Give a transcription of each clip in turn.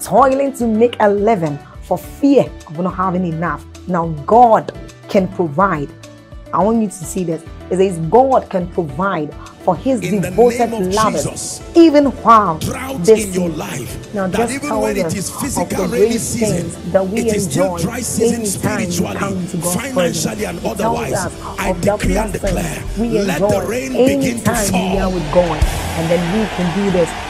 toiling to make a living for fear of not having enough. Now, God can provide. I want you to see this. It says, God can provide for his In devoted lovers, Jesus. even while drought this in your life Now, that just even when it is physical rainy season that we it is still enjoy dry season spiritually come to God's financially and presence. It tells otherwise I decree and declare we let enjoy the rain begin to anytime we are fall with God, and then we can do this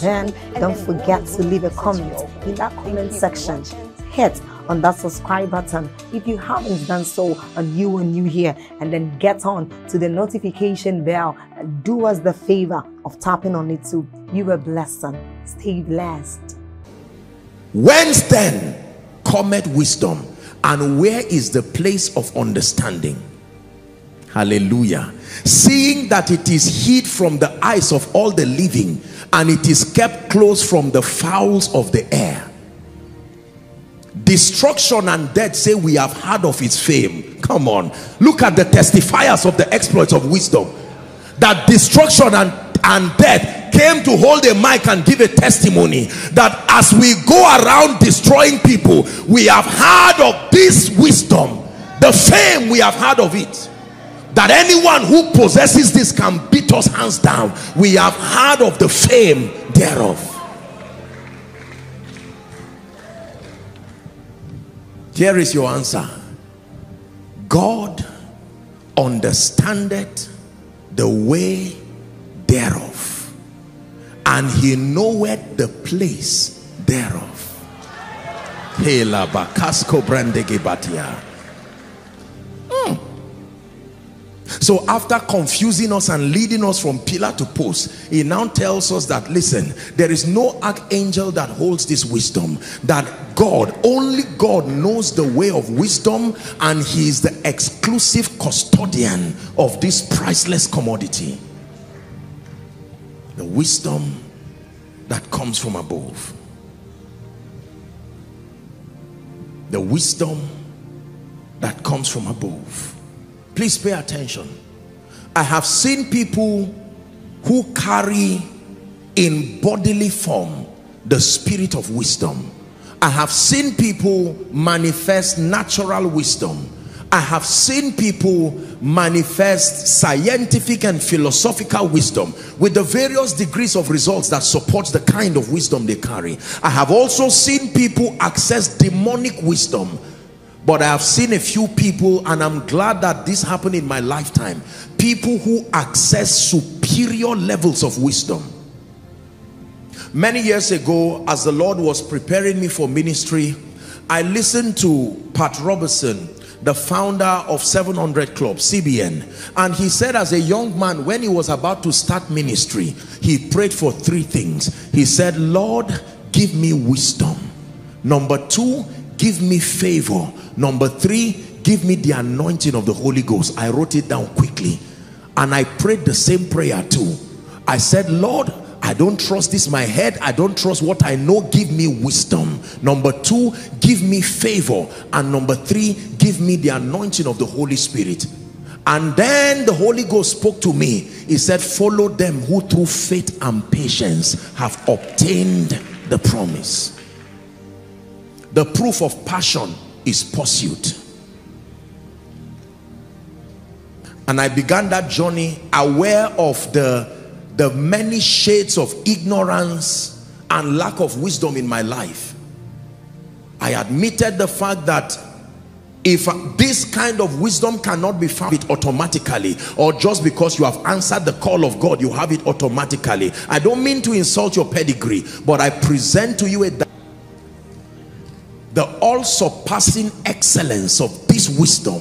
Then, don't forget to leave a comment in that comment section. Hit on that subscribe button if you haven't done so and you are new here? And then get on to the notification bell and do us the favor of tapping on it too. You are blessed stay blessed. Whence then cometh wisdom. And where is the place of understanding? Hallelujah. Seeing that it is hid from the eyes of all the living and it is kept close from the fowls of the air. Destruction and death say we have heard of its fame. Come on. Look at the testifiers of the exploits of wisdom. That destruction and and death came to hold a mic and give a testimony that as we go around destroying people we have heard of this wisdom. The fame we have heard of it that anyone who possesses this can beat us hands down. We have heard of the fame thereof. Here is your answer. God understandeth the way thereof and he knoweth the place thereof. Hela bakasko brandegebatia. So after confusing us and leading us from pillar to post, he now tells us that, listen, there is no archangel that holds this wisdom. That God, only God knows the way of wisdom and he is the exclusive custodian of this priceless commodity. The wisdom that comes from above. The wisdom that comes from above please pay attention. I have seen people who carry in bodily form the spirit of wisdom. I have seen people manifest natural wisdom. I have seen people manifest scientific and philosophical wisdom with the various degrees of results that supports the kind of wisdom they carry. I have also seen people access demonic wisdom but I have seen a few people and I'm glad that this happened in my lifetime people who access superior levels of wisdom many years ago as the Lord was preparing me for ministry I listened to Pat Robertson the founder of 700 Club, CBN. And he said as a young man, when he was about to start ministry, he prayed for three things. He said, Lord, give me wisdom. Number two, give me favor. Number three, give me the anointing of the Holy Ghost. I wrote it down quickly. And I prayed the same prayer too. I said, Lord, I don't trust this my head. I don't trust what I know. Give me wisdom. Number two, give me favor. And number three, give me the anointing of the Holy Spirit. And then the Holy Ghost spoke to me. He said, follow them who through faith and patience have obtained the promise. The proof of passion is pursuit. And I began that journey aware of the, the many shades of ignorance and lack of wisdom in my life. I admitted the fact that if this kind of wisdom cannot be found it automatically or just because you have answered the call of God you have it automatically I don't mean to insult your pedigree but I present to you a the all-surpassing excellence of this wisdom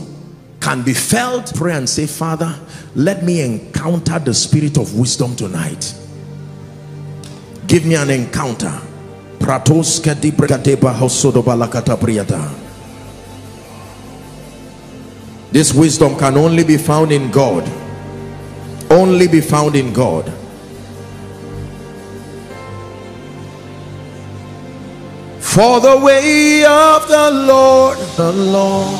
can be felt pray and say father let me encounter the spirit of wisdom tonight give me an encounter this wisdom can only be found in God. Only be found in God. For the way of the Lord, the Lord.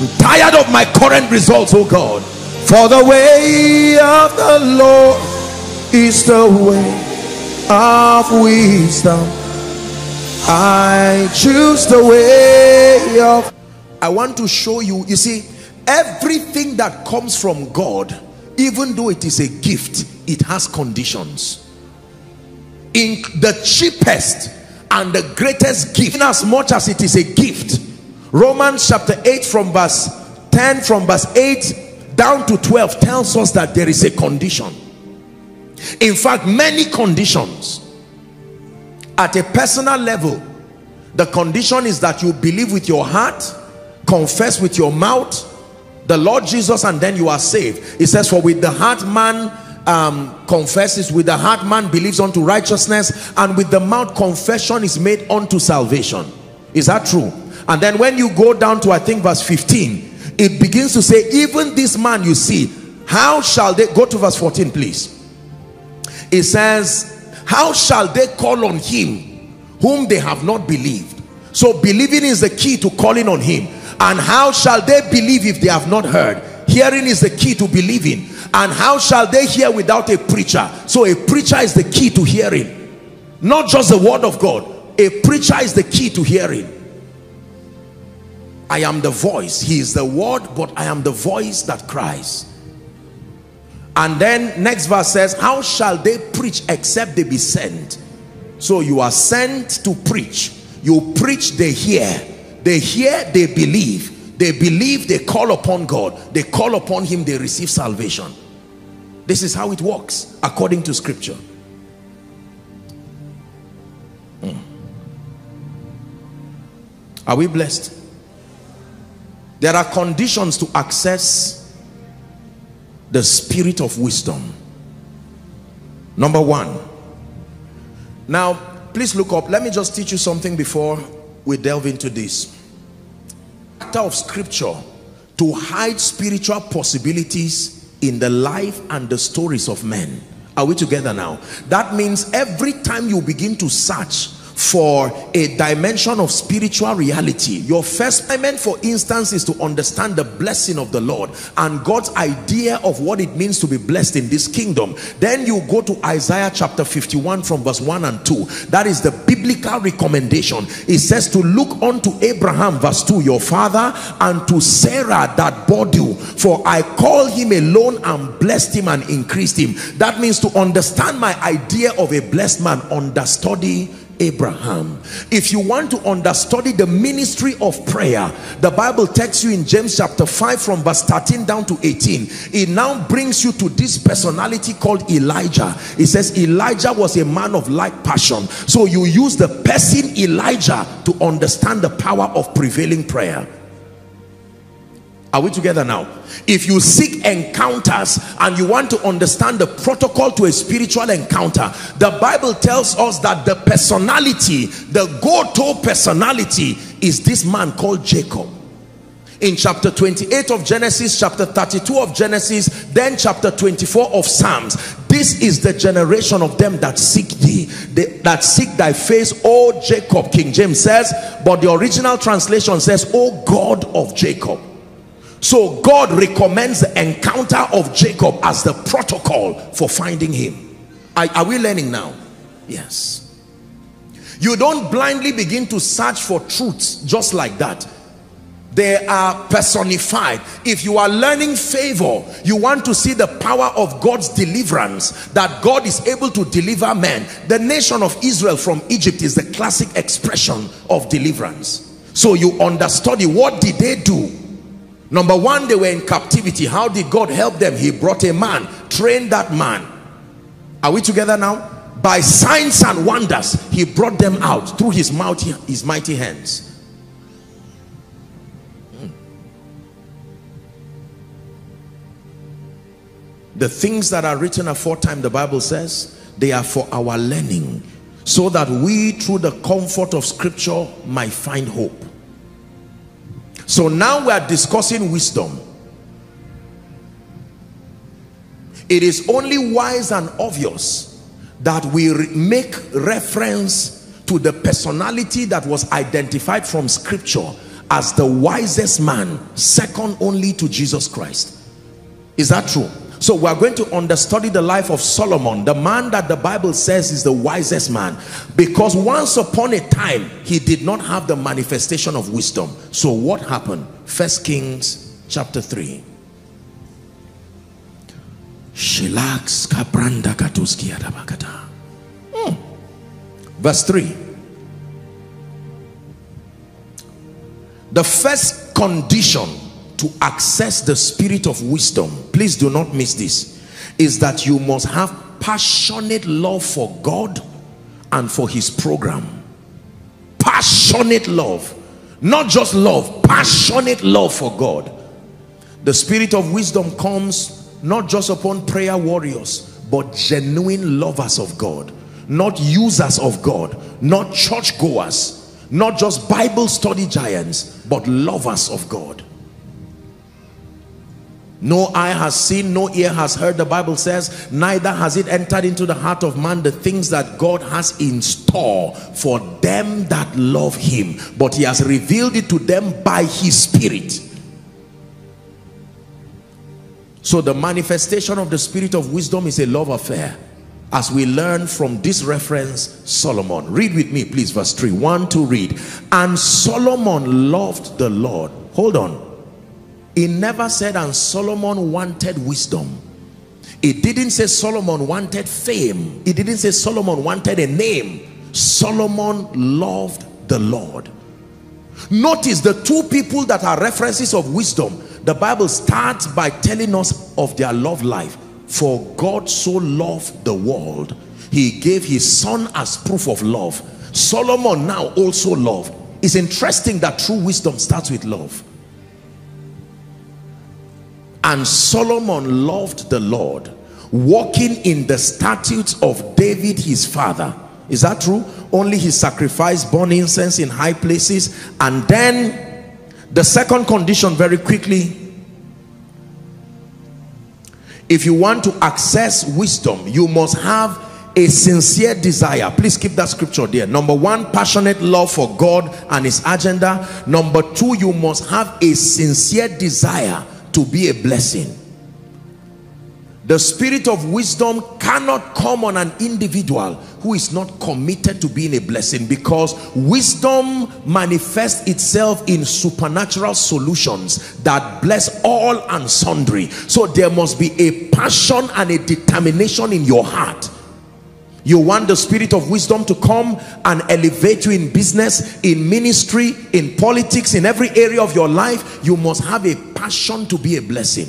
I'm tired of my current results, oh God. For the way of the Lord is the way of wisdom. I choose the way of I want to show you, you see, everything that comes from God, even though it is a gift, it has conditions. In the cheapest and the greatest gift, as much as it is a gift, Romans chapter 8 from verse 10, from verse 8 down to 12 tells us that there is a condition. In fact, many conditions. At a personal level, the condition is that you believe with your heart confess with your mouth the Lord Jesus and then you are saved it says for with the heart man um, confesses with the heart man believes unto righteousness and with the mouth confession is made unto salvation. Is that true? And then when you go down to I think verse 15 it begins to say even this man you see how shall they go to verse 14 please. It says how shall they call on him whom they have not believed? So believing is the key to calling on him. And how shall they believe if they have not heard? Hearing is the key to believing and how shall they hear without a preacher? So a preacher is the key to hearing. Not just the word of God. A preacher is the key to hearing. I am the voice. He is the word but I am the voice that cries. And then next verse says how shall they preach except they be sent? So you are sent to preach. You preach they hear. They hear they believe. They believe they call upon god. They call upon him they receive salvation this is how it works according to scripture. Hmm. are we blessed? There are conditions to access the spirit of wisdom. Number one. Now please look up. Let me just teach you something before we delve into this. Of scripture to hide spiritual possibilities in the life and the stories of men. Are we together now? That means every time you begin to search for a dimension of spiritual reality. Your first element for instance is to understand the blessing of the lord and god's idea of what it means to be blessed in this kingdom. Then you go to isaiah chapter 51 from verse 1 and 2 that is the biblical recommendation. It says to look unto abraham verse 2 your father and to sarah that bore you. For i call him alone and blessed him and increased him. That means to understand my idea of a blessed man understudy Abraham. If you want to understudy the ministry of prayer, the Bible takes you in James chapter 5 from verse 13 down to 18. It now brings you to this personality called Elijah. It says Elijah was a man of like passion. So you use the person Elijah to understand the power of prevailing prayer. Are we together now? If you seek encounters and you want to understand the protocol to a spiritual encounter, the Bible tells us that the personality, the go-to personality is this man called Jacob. In chapter 28 of Genesis, chapter 32 of Genesis, then chapter 24 of Psalms. This is the generation of them that seek thee, they, that seek thy face, O Jacob, King James says, but the original translation says, O God of Jacob so God recommends the encounter of Jacob as the protocol for finding him. Are, are, we learning now? Yes. You don't blindly begin to search for truths just like that. they are personified if you are learning favor you want to see the power of God's deliverance that God is able to deliver men the nation of Israel from Egypt is the classic expression of deliverance so you understudy what did they do number one they were in captivity. How did God help them? He brought a man trained that man. Are we together now? By signs and wonders he brought them out through his mighty his mighty hands. Hmm. The things that are written aforetime the bible says they are for our learning so that we through the comfort of scripture might find hope so now we are discussing wisdom. It is only wise and obvious that we make reference to the personality that was identified from scripture as the wisest man second only to Jesus Christ. Is that true so we're going to understudy the life of Solomon, the man that the Bible says is the wisest man. Because once upon a time, he did not have the manifestation of wisdom. So what happened? First Kings chapter 3. Hmm. Verse 3. The first condition to access the spirit of wisdom please do not miss this is that you must have passionate love for God and for his program. Passionate love. Not just love passionate love for God. The spirit of wisdom comes not just upon prayer warriors but genuine lovers of God. Not users of God. Not churchgoers. Not just Bible study giants but lovers of God no eye has seen no ear has heard. The bible says neither has it entered into the heart of man the things that god has in store for them that love him but he has revealed it to them by his spirit. So the manifestation of the spirit of wisdom is a love affair as we learn from this reference solomon. Read with me please verse 3 one to read. And solomon loved the lord. Hold on he never said and Solomon wanted wisdom. It didn't say Solomon wanted fame. It didn't say Solomon wanted a name. Solomon loved the Lord. Notice the two people that are references of wisdom. The Bible starts by telling us of their love life. For God so loved the world he gave his son as proof of love. Solomon now also loved. It's interesting that true wisdom starts with love and Solomon loved the Lord walking in the statutes of David his father. Is that true? Only he sacrificed burnt incense in high places. And then the second condition very quickly. If you want to access wisdom you must have a sincere desire. Please keep that scripture there. Number one passionate love for god and his agenda. Number two you must have a sincere desire to be a blessing. The spirit of wisdom cannot come on an individual who is not committed to being a blessing because wisdom manifests itself in supernatural solutions that bless all and sundry. So there must be a passion and a determination in your heart you want the spirit of wisdom to come and elevate you in business in ministry in politics in every area of your life you must have a passion to be a blessing.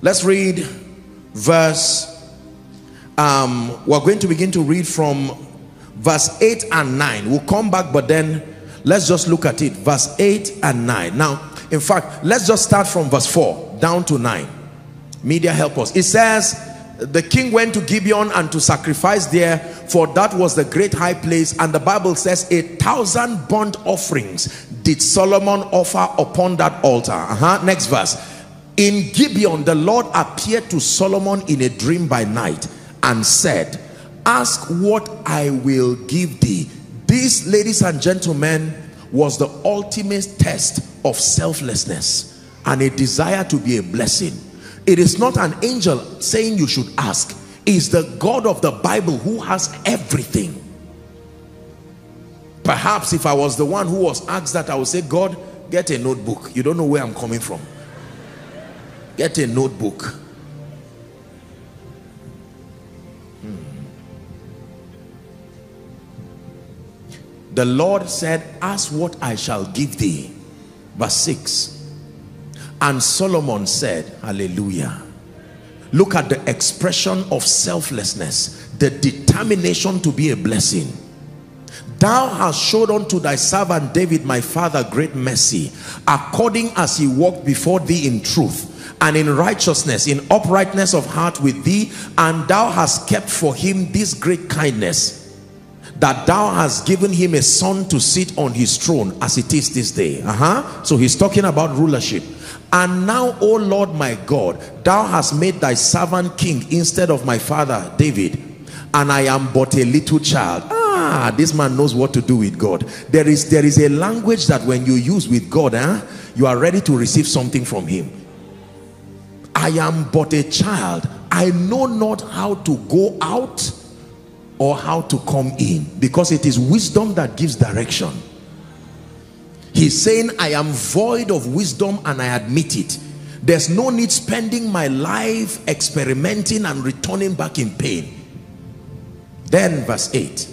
Let's read verse um, we're going to begin to read from verse 8 and 9 we'll come back but then let's just look at it. Verse 8 and 9 now in fact let's just start from verse 4 down to 9 media help us. It says the king went to Gibeon and to sacrifice there for that was the great high place. And the Bible says a thousand burnt offerings did Solomon offer upon that altar. Uh -huh. next verse. In Gibeon the Lord appeared to Solomon in a dream by night and said ask what I will give thee. This ladies and gentlemen was the ultimate test of selflessness and a desire to be a blessing it is not an angel saying you should ask it's the God of the Bible who has everything Perhaps if I was the one who was asked that, I would say, God, get a notebook. You don't know where I'm coming from. Get a notebook. Hmm. The Lord said, ask what I shall give thee. Verse 6. And Solomon said, hallelujah. Look at the expression of selflessness, the determination to be a blessing Thou hast showed unto thy servant David, my father, great mercy, according as he walked before thee in truth and in righteousness, in uprightness of heart with thee, and thou hast kept for him this great kindness, that thou hast given him a son to sit on his throne as it is this day. Uh-huh. So he's talking about rulership. And now, O Lord my God, thou hast made thy servant king instead of my father David, and I am but a little child. Ah this man knows what to do with god. There is there is a language that when you use with god eh, you are ready to receive something from him. I am but a child. I know not how to go out or how to come in because it is wisdom that gives direction he's saying i am void of wisdom and i admit it. There's no need spending my life experimenting and returning back in pain. Then verse 8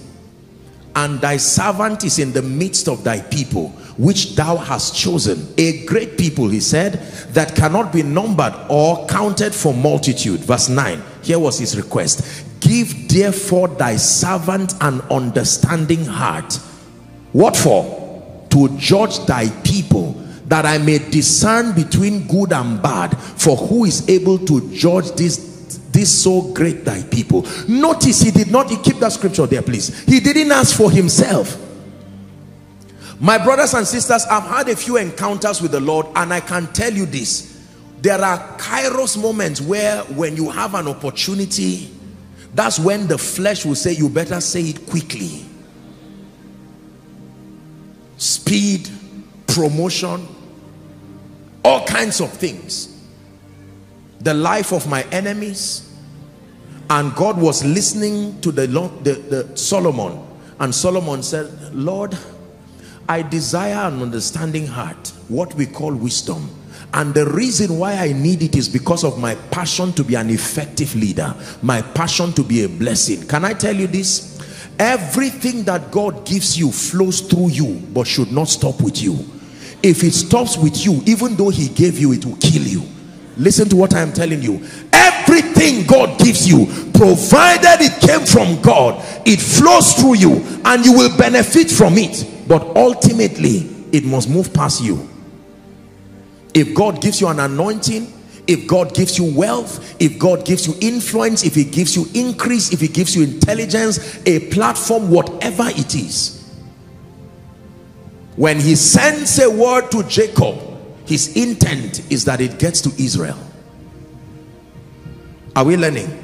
and thy servant is in the midst of thy people which thou hast chosen. A great people he said that cannot be numbered or counted for multitude. Verse 9 here was his request. Give therefore thy servant an understanding heart. What for to judge thy people that i may discern between good and bad for who is able to judge this this so great thy people? Notice he did not he keep that scripture there please. He didn't ask for himself. My brothers and sisters i've had a few encounters with the lord and i can tell you this. There are kairos moments where when you have an opportunity that's when the flesh will say you better say it quickly speed promotion all kinds of things. The life of my enemies. And God was listening to the, the, the Solomon. And Solomon said Lord I desire an understanding heart what we call wisdom. And the reason why I need it is because of my passion to be an effective leader my passion to be a blessing. Can I tell you this everything that God gives you flows through you but should not stop with you. If it stops with you even though he gave you it will kill you. Listen to what I am telling you. Everything God gives you provided it came from God it flows through you and you will benefit from it. But ultimately it must move past you. If God gives you an anointing if God gives you wealth if God gives you influence if he gives you increase if he gives you intelligence a platform whatever it is when he sends a word to Jacob his intent is that it gets to Israel. Are we learning?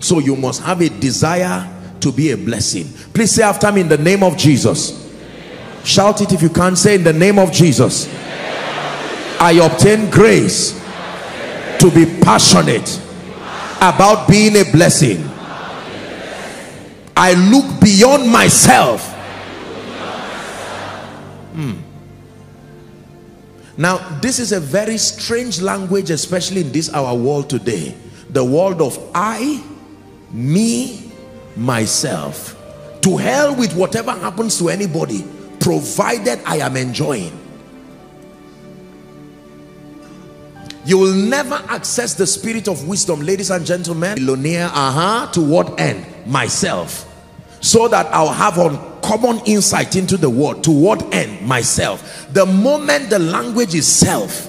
So you must have a desire to be a blessing. Please say after me in the name of Jesus. Shout it if you can't say in the name of Jesus I obtain grace to be passionate about being a blessing I look beyond myself hmm. Now, this is a very strange language, especially in this our world today. The world of I, me, myself. To hell with whatever happens to anybody, provided I am enjoying. You will never access the spirit of wisdom, ladies and gentlemen. uh-huh, to what end? Myself. So that I'll have on common insight into the word to what end myself the moment the language is self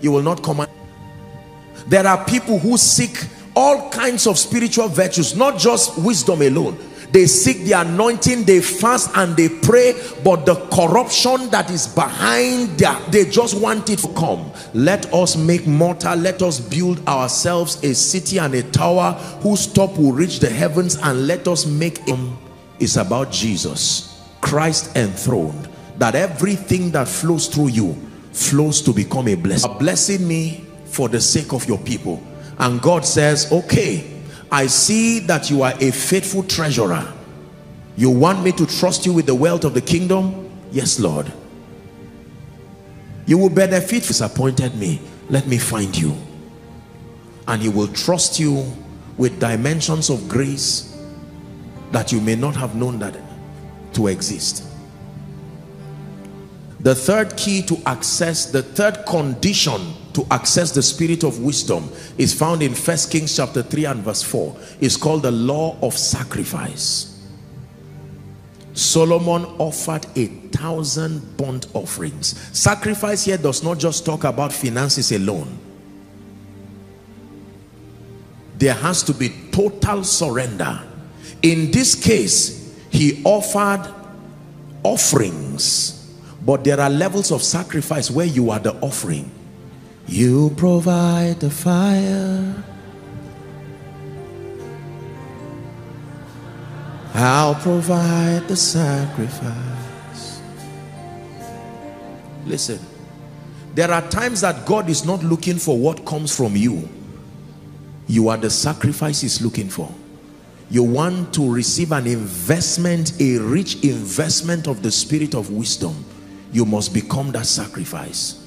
you will not come there are people who seek all kinds of spiritual virtues not just wisdom alone they seek the anointing they fast and they pray but the corruption that is behind that they just want it to come. Let us make mortar let us build ourselves a city and a tower whose top will reach the heavens and let us make him it's about Jesus Christ enthroned that everything that flows through you flows to become a blessing. Blessing me for the sake of your people. And God says okay I see that you are a faithful treasurer You want me to trust you with the wealth of the kingdom? Yes, Lord. You will benefit disappointed me. Let me find you. And he will trust you with dimensions of grace that you may not have known that to exist. The third key to access, the third condition to access the spirit of wisdom is found in First Kings chapter 3 and verse 4. It's called the law of sacrifice. Solomon offered a thousand burnt offerings. Sacrifice here does not just talk about finances alone. There has to be total surrender. In this case, he offered offerings but there are levels of sacrifice where you are the offering. You provide the fire. I'll provide the sacrifice. Listen, there are times that God is not looking for what comes from you. You are the sacrifice he's looking for. You want to receive an investment, a rich investment of the spirit of wisdom you must become that sacrifice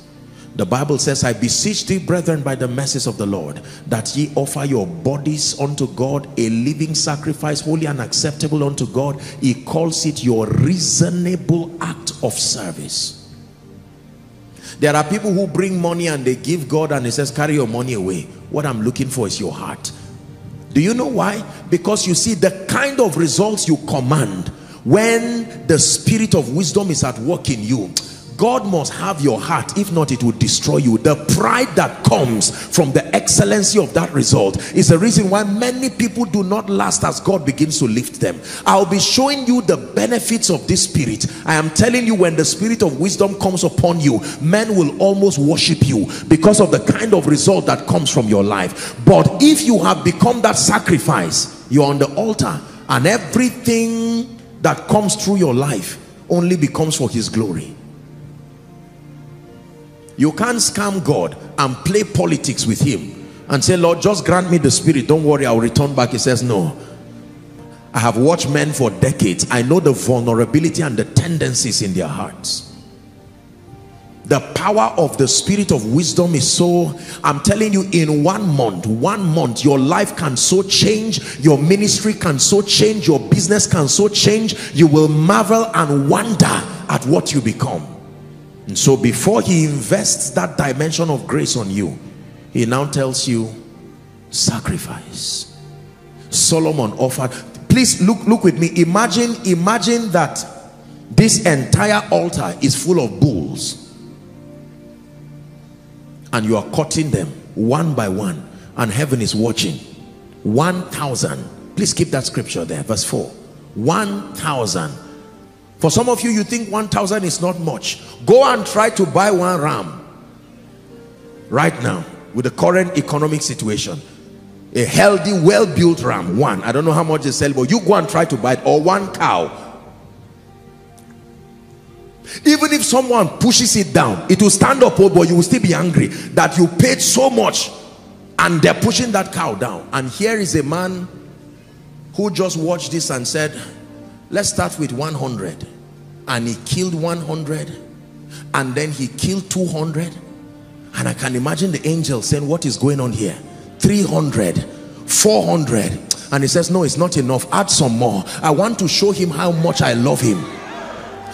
the Bible says, I beseech thee, brethren, by the mercies of the Lord, that ye offer your bodies unto God, a living sacrifice, holy and acceptable unto God. He calls it your reasonable act of service. There are people who bring money and they give God and he says, carry your money away. What I'm looking for is your heart. Do you know why? Because you see the kind of results you command when the spirit of wisdom is at work in you God must have your heart. If not it will destroy you. The pride that comes from the excellency of that result is the reason why many people do not last as God begins to lift them. I'll be showing you the benefits of this spirit. I am telling you when the spirit of wisdom comes upon you men will almost worship you because of the kind of result that comes from your life. But if you have become that sacrifice you're on the altar and everything that comes through your life only becomes for his glory you can't scam God and play politics with him and say Lord just grant me the spirit. Don't worry I'll return back. He says no. I have watched men for decades. I know the vulnerability and the tendencies in their hearts. The power of the spirit of wisdom is so i'm telling you in one month one month your life can so change your ministry can so change your business can so change. You will marvel and wonder at what you become and so before he invests that dimension of grace on you he now tells you sacrifice. Solomon offered please look look with me. Imagine imagine that this entire altar is full of bulls. And you are cutting them one by one. And heaven is watching. 1000 please keep that scripture there. Verse 4 1000 for some of you you think 1000 is not much. Go and try to buy one ram right now with the current economic situation. A healthy well-built ram one. I don't know how much they sell but you go and try to buy it or one cow. Even if someone pushes it down it will stand up oh, but you will still be angry that you paid so much and they're pushing that cow down. And here is a man who just watched this and said let's start with 100 and he killed 100 and then he killed 200 and I can imagine the angel saying what is going on here? 300 400 and he says no it's not enough. Add some more. I want to show him how much I love him.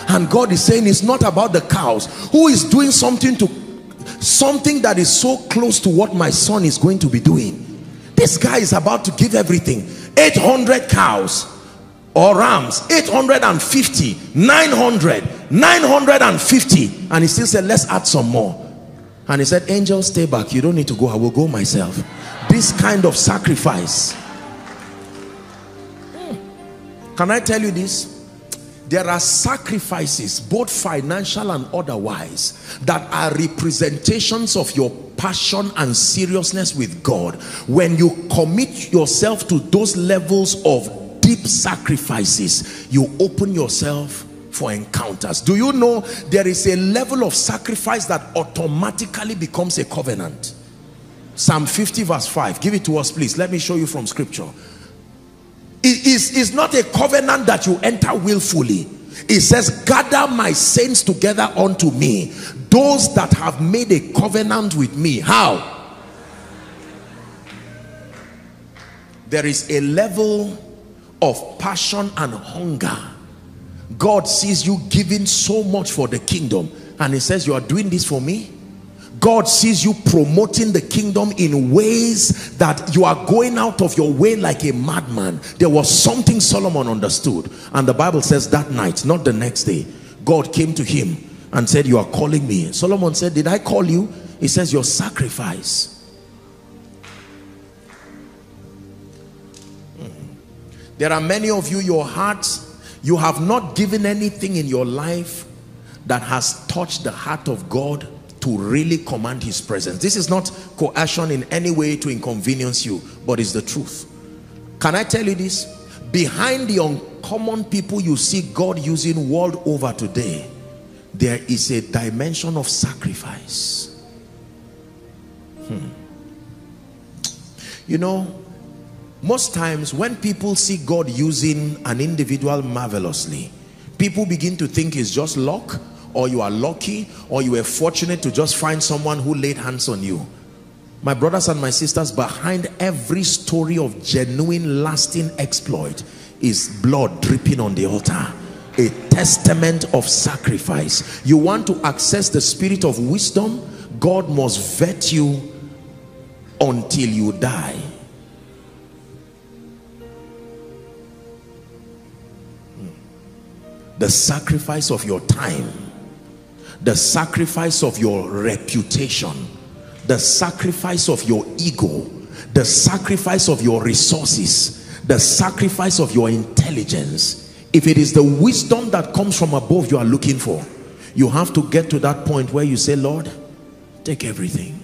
And God is saying it's not about the cows. Who is doing something to something that is so close to what my son is going to be doing? This guy is about to give everything. 800 cows or rams 850 900 950 and he still said let's add some more. And he said angel stay back. You don't need to go. I will go myself. This kind of sacrifice. Can i tell you this? There are sacrifices both financial and otherwise that are representations of your passion and seriousness with God. When you commit yourself to those levels of deep sacrifices you open yourself for encounters do you know there is a level of sacrifice that automatically becomes a covenant Psalm 50 verse 5 give it to us please let me show you from scripture it is, is not a covenant that you enter willfully. It says, gather my saints together unto me. Those that have made a covenant with me. How? There is a level of passion and hunger. God sees you giving so much for the kingdom. And he says, you are doing this for me? God sees you promoting the kingdom in ways that you are going out of your way like a madman. There was something Solomon understood. And the Bible says that night, not the next day, God came to him and said, you are calling me. Solomon said, did I call you? He says, your sacrifice. There are many of you, your hearts, you have not given anything in your life that has touched the heart of God to really command his presence. This is not coercion in any way to inconvenience you, but it's the truth. Can I tell you this? Behind the uncommon people you see God using world over today, there is a dimension of sacrifice. Hmm. You know, most times when people see God using an individual marvelously, people begin to think it's just luck or you are lucky or you were fortunate to just find someone who laid hands on you. My brothers and my sisters behind every story of genuine lasting exploit is blood dripping on the altar. A testament of sacrifice. You want to access the spirit of wisdom? God must vet you until you die the sacrifice of your time the sacrifice of your reputation the sacrifice of your ego the sacrifice of your resources the sacrifice of your intelligence. If it is the wisdom that comes from above you are looking for you have to get to that point where you say lord take everything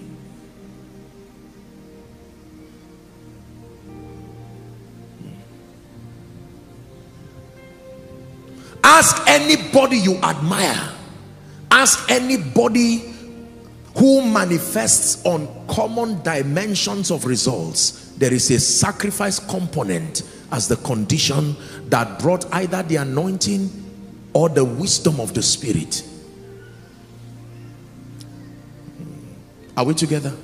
ask anybody you admire. Ask anybody who manifests on common dimensions of results. There is a sacrifice component as the condition that brought either the anointing or the wisdom of the spirit. Are we together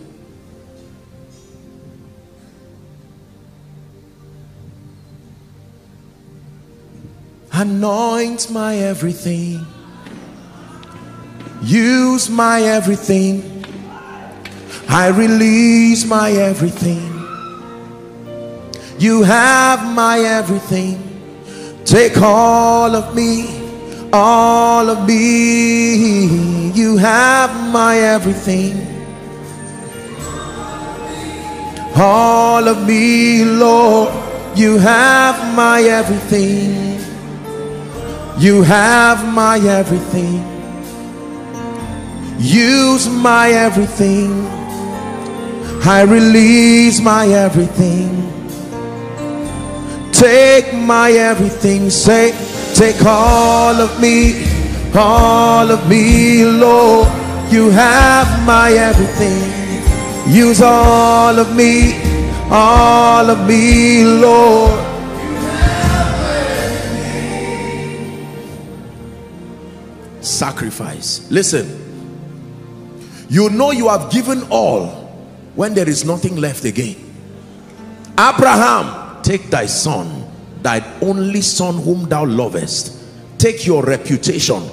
anoint my everything Use my everything. I release my everything. You have my everything. Take all of me, all of me. You have my everything. All of me, Lord. You have my everything. You have my everything. Use my everything. I release my everything. Take my everything. Say, take all of me, all of me, Lord. You have my everything. Use all of me, all of me, Lord. Sacrifice. Listen. You know you have given all when there is nothing left again. Abraham take thy son thy only son whom thou lovest. Take your reputation.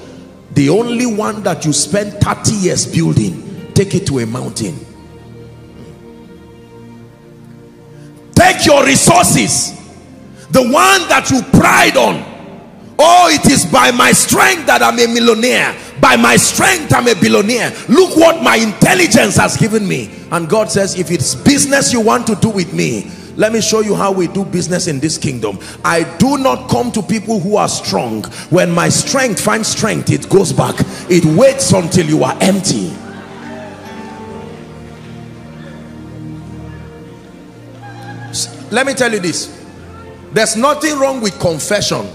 The only one that you spent 30 years building take it to a mountain. Take your resources. The one that you pride on oh it is by my strength that i'm a millionaire. By my strength i'm a billionaire. Look what my intelligence has given me. And god says if it's business you want to do with me let me show you how we do business in this kingdom. I do not come to people who are strong. When my strength finds strength it goes back. It waits until you are empty. Let me tell you this. There's nothing wrong with confession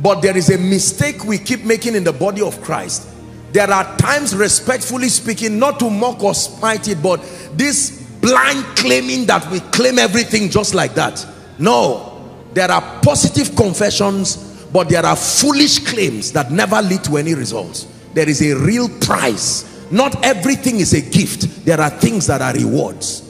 but there is a mistake we keep making in the body of christ. There are times respectfully speaking not to mock or spite it but this blind claiming that we claim everything just like that. No. There are positive confessions but there are foolish claims that never lead to any results. There is a real price. Not everything is a gift. There are things that are rewards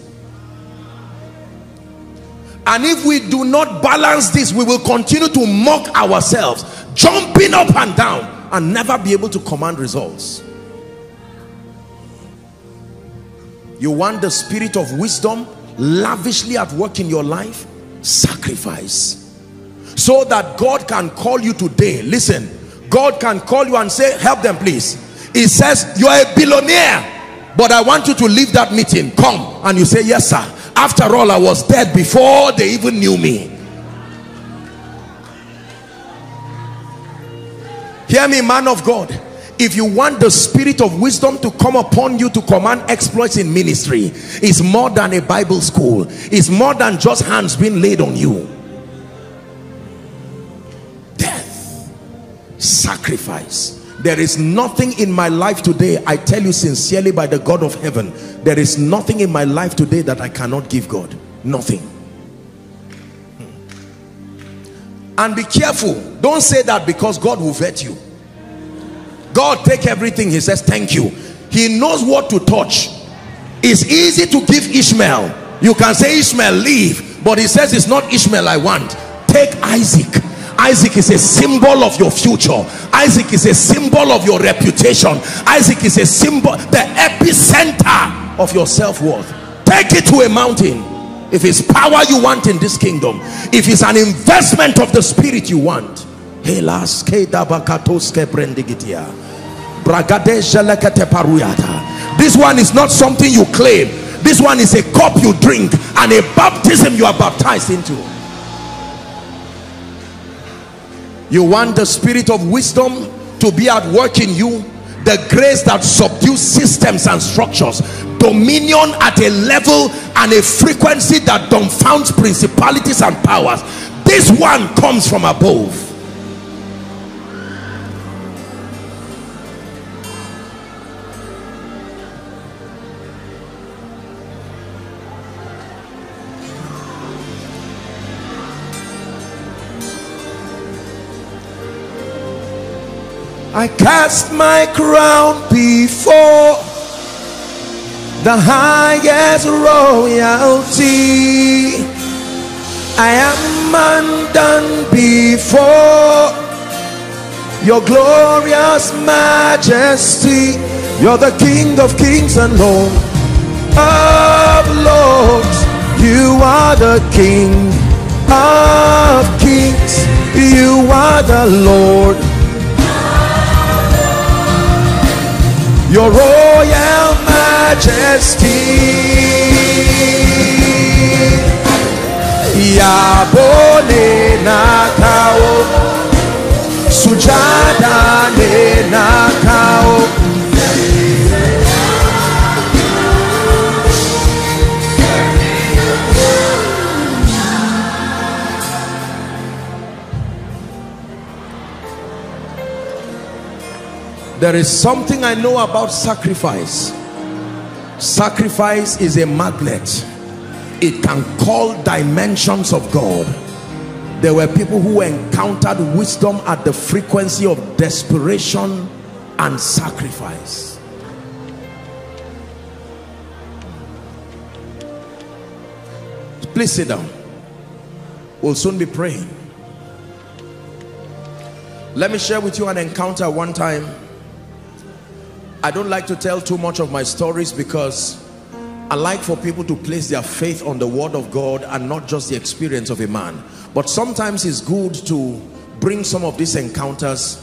and if we do not balance this we will continue to mock ourselves jumping up and down and never be able to command results. You want the spirit of wisdom lavishly at work in your life? Sacrifice. So that God can call you today. Listen God can call you and say help them please. He says you're a billionaire but I want you to leave that meeting. Come. And you say yes sir after all I was dead before they even knew me. Hear me man of God. If you want the spirit of wisdom to come upon you to command exploits in ministry it's more than a bible school. It's more than just hands being laid on you. Death. Sacrifice there is nothing in my life today i tell you sincerely by the god of heaven there is nothing in my life today that i cannot give god. Nothing. Hmm. And be careful. Don't say that because god will vet you. God take everything. He says thank you. He knows what to touch. It's easy to give Ishmael. You can say Ishmael leave. But he says it's not Ishmael I want. Take Isaac Isaac is a symbol of your future. Isaac is a symbol of your reputation. Isaac is a symbol the epicenter of your self-worth. Take it to a mountain. If it's power you want in this kingdom if it's an investment of the spirit you want this one is not something you claim. This one is a cup you drink and a baptism you are baptized into you want the spirit of wisdom to be at work in you? The grace that subdues systems and structures dominion at a level and a frequency that dumbfounds principalities and powers. This one comes from above I cast my crown before the highest royalty. I am undone before your glorious majesty. You're the King of kings and Lord of lords. You are the King of kings. You are the Lord your royal majesty. Yabone nakao. Sujada nakao there is something I know about sacrifice. Sacrifice is a magnet. It can call dimensions of God. There were people who encountered wisdom at the frequency of desperation and sacrifice. Please sit down. We'll soon be praying. Let me share with you an encounter one time I don't like to tell too much of my stories because I like for people to place their faith on the word of God and not just the experience of a man. But sometimes it's good to bring some of these encounters.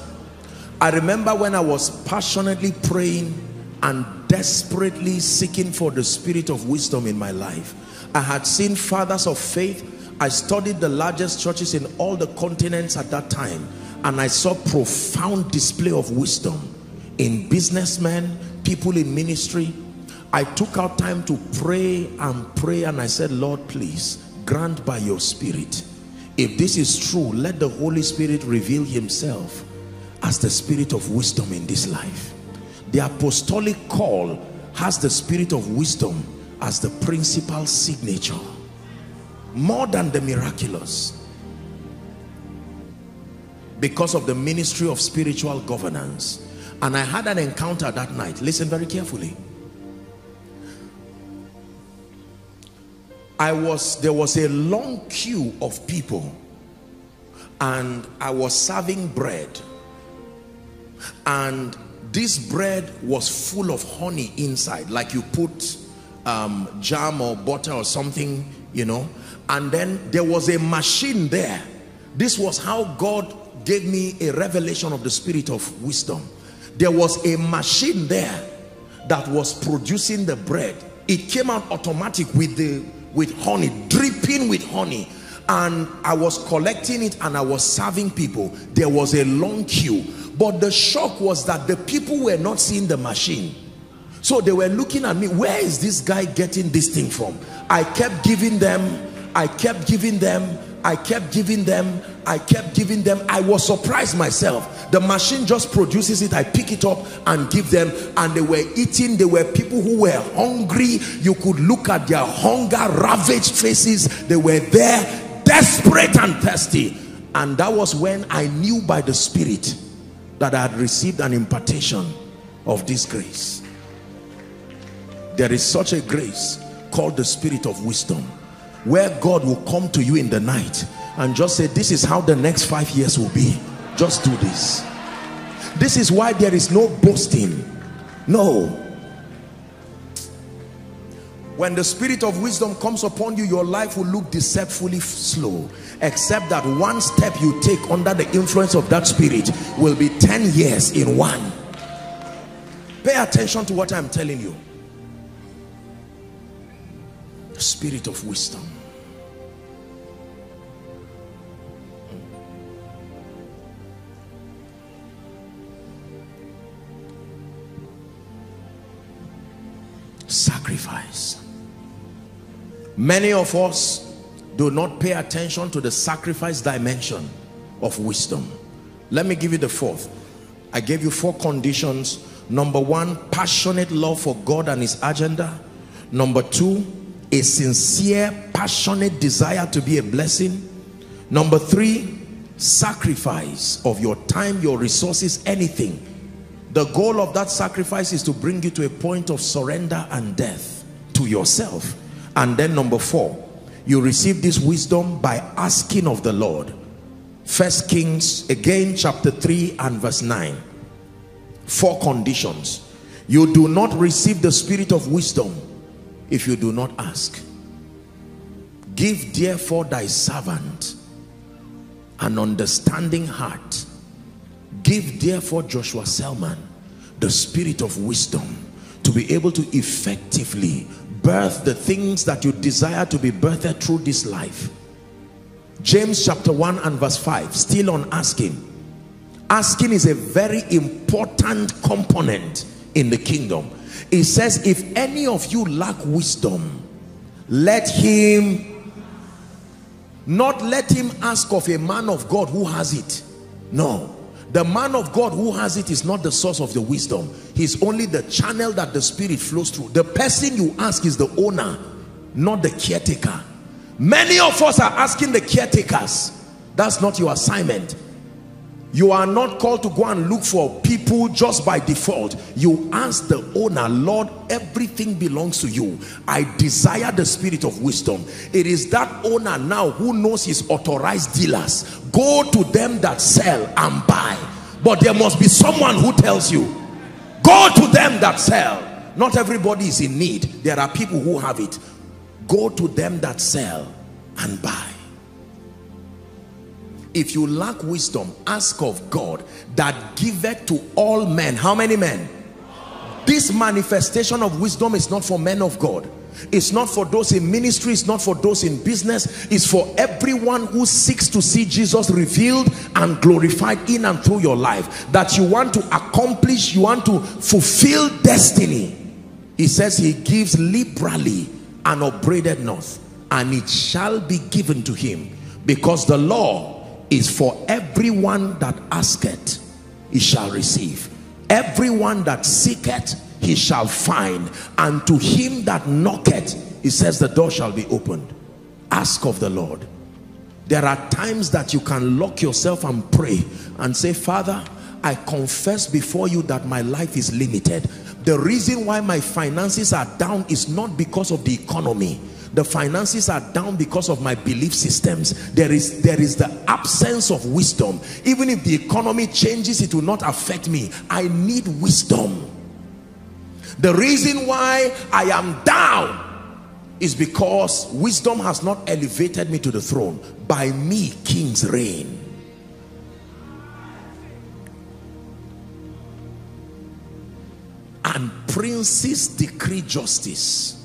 I remember when I was passionately praying and desperately seeking for the spirit of wisdom in my life. I had seen fathers of faith. I studied the largest churches in all the continents at that time and I saw profound display of wisdom in businessmen, people in ministry. I took out time to pray and pray and I said, Lord, please grant by your spirit. If this is true, let the Holy Spirit reveal himself as the spirit of wisdom in this life. The apostolic call has the spirit of wisdom as the principal signature. More than the miraculous. because of the ministry of spiritual governance and I had an encounter that night. Listen very carefully. I was there was a long queue of people and I was serving bread. And this bread was full of honey inside like you put um, jam or butter or something you know. And then there was a machine there. This was how God gave me a revelation of the spirit of wisdom there was a machine there that was producing the bread. It came out automatic with the with honey dripping with honey. And I was collecting it and I was serving people. There was a long queue. But the shock was that the people were not seeing the machine. So they were looking at me where is this guy getting this thing from? I kept giving them I kept giving them I kept giving them I kept giving them I was surprised myself. The machine just produces it I pick it up and give them and they were eating they were people who were hungry. You could look at their hunger ravaged faces. They were there desperate and thirsty. And that was when I knew by the spirit that I had received an impartation of this grace. There is such a grace called the spirit of wisdom where God will come to you in the night and just say this is how the next five years will be. Just do this. This is why there is no boasting. No. When the spirit of wisdom comes upon you your life will look deceptively slow except that one step you take under the influence of that spirit will be 10 years in one. Pay attention to what i'm telling you. The spirit of wisdom sacrifice. Many of us do not pay attention to the sacrifice dimension of wisdom. Let me give you the fourth. I gave you four conditions. Number one passionate love for god and his agenda. Number two a sincere passionate desire to be a blessing. Number three sacrifice of your time your resources anything the goal of that sacrifice is to bring you to a point of surrender and death to yourself. And then number four you receive this wisdom by asking of the lord. First kings again chapter 3 and verse 9 four conditions. You do not receive the spirit of wisdom if you do not ask. Give therefore thy servant an understanding heart give therefore Joshua Selman the spirit of wisdom to be able to effectively birth the things that you desire to be birthed through this life. James chapter 1 and verse 5 still on asking. Asking is a very important component in the kingdom. It says if any of you lack wisdom let him not let him ask of a man of God who has it. No the man of God who has it is not the source of the wisdom. He's only the channel that the spirit flows through. The person you ask is the owner not the caretaker. Many of us are asking the caretakers. That's not your assignment you are not called to go and look for people just by default. You ask the owner lord everything belongs to you. I desire the spirit of wisdom. It is that owner now who knows his authorized dealers. Go to them that sell and buy. But there must be someone who tells you. Go to them that sell. Not everybody is in need. There are people who have it. Go to them that sell and buy if you lack wisdom ask of God that giveth to all men. How many men? This manifestation of wisdom is not for men of God. It's not for those in ministry. It's not for those in business. It's for everyone who seeks to see Jesus revealed and glorified in and through your life. That you want to accomplish you want to fulfill destiny. He says he gives liberally and upbraided not and it shall be given to him. Because the law is for everyone that asketh he shall receive. Everyone that seeketh he shall find. And to him that knocketh he says the door shall be opened. Ask of the lord. There are times that you can lock yourself and pray and say father I confess before you that my life is limited. The reason why my finances are down is not because of the economy the finances are down because of my belief systems. There is there is the absence of wisdom. Even if the economy changes it will not affect me. I need wisdom. The reason why i am down is because wisdom has not elevated me to the throne. By me kings reign. And princes decree justice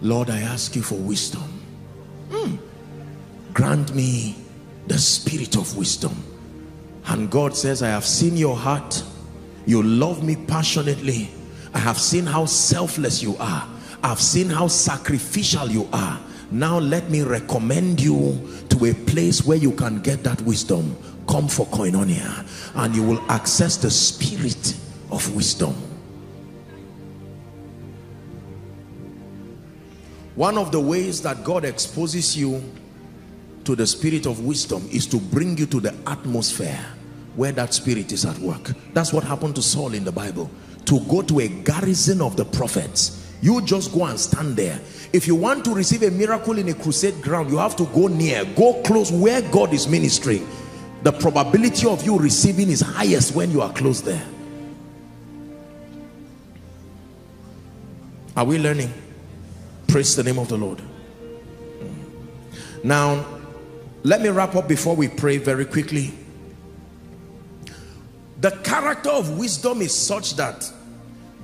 Lord, I ask you for wisdom. Mm. Grant me the spirit of wisdom. And God says, I have seen your heart. You love me passionately. I have seen how selfless you are. I've seen how sacrificial you are. Now let me recommend you to a place where you can get that wisdom. Come for koinonia and you will access the spirit of wisdom. One of the ways that God exposes you to the spirit of wisdom is to bring you to the atmosphere where that spirit is at work. That's what happened to Saul in the Bible. To go to a garrison of the prophets. You just go and stand there. If you want to receive a miracle in a crusade ground, you have to go near, go close where God is ministering. The probability of you receiving is highest when you are close there. Are we learning? Praise the name of the Lord. Now, let me wrap up before we pray very quickly. The character of wisdom is such that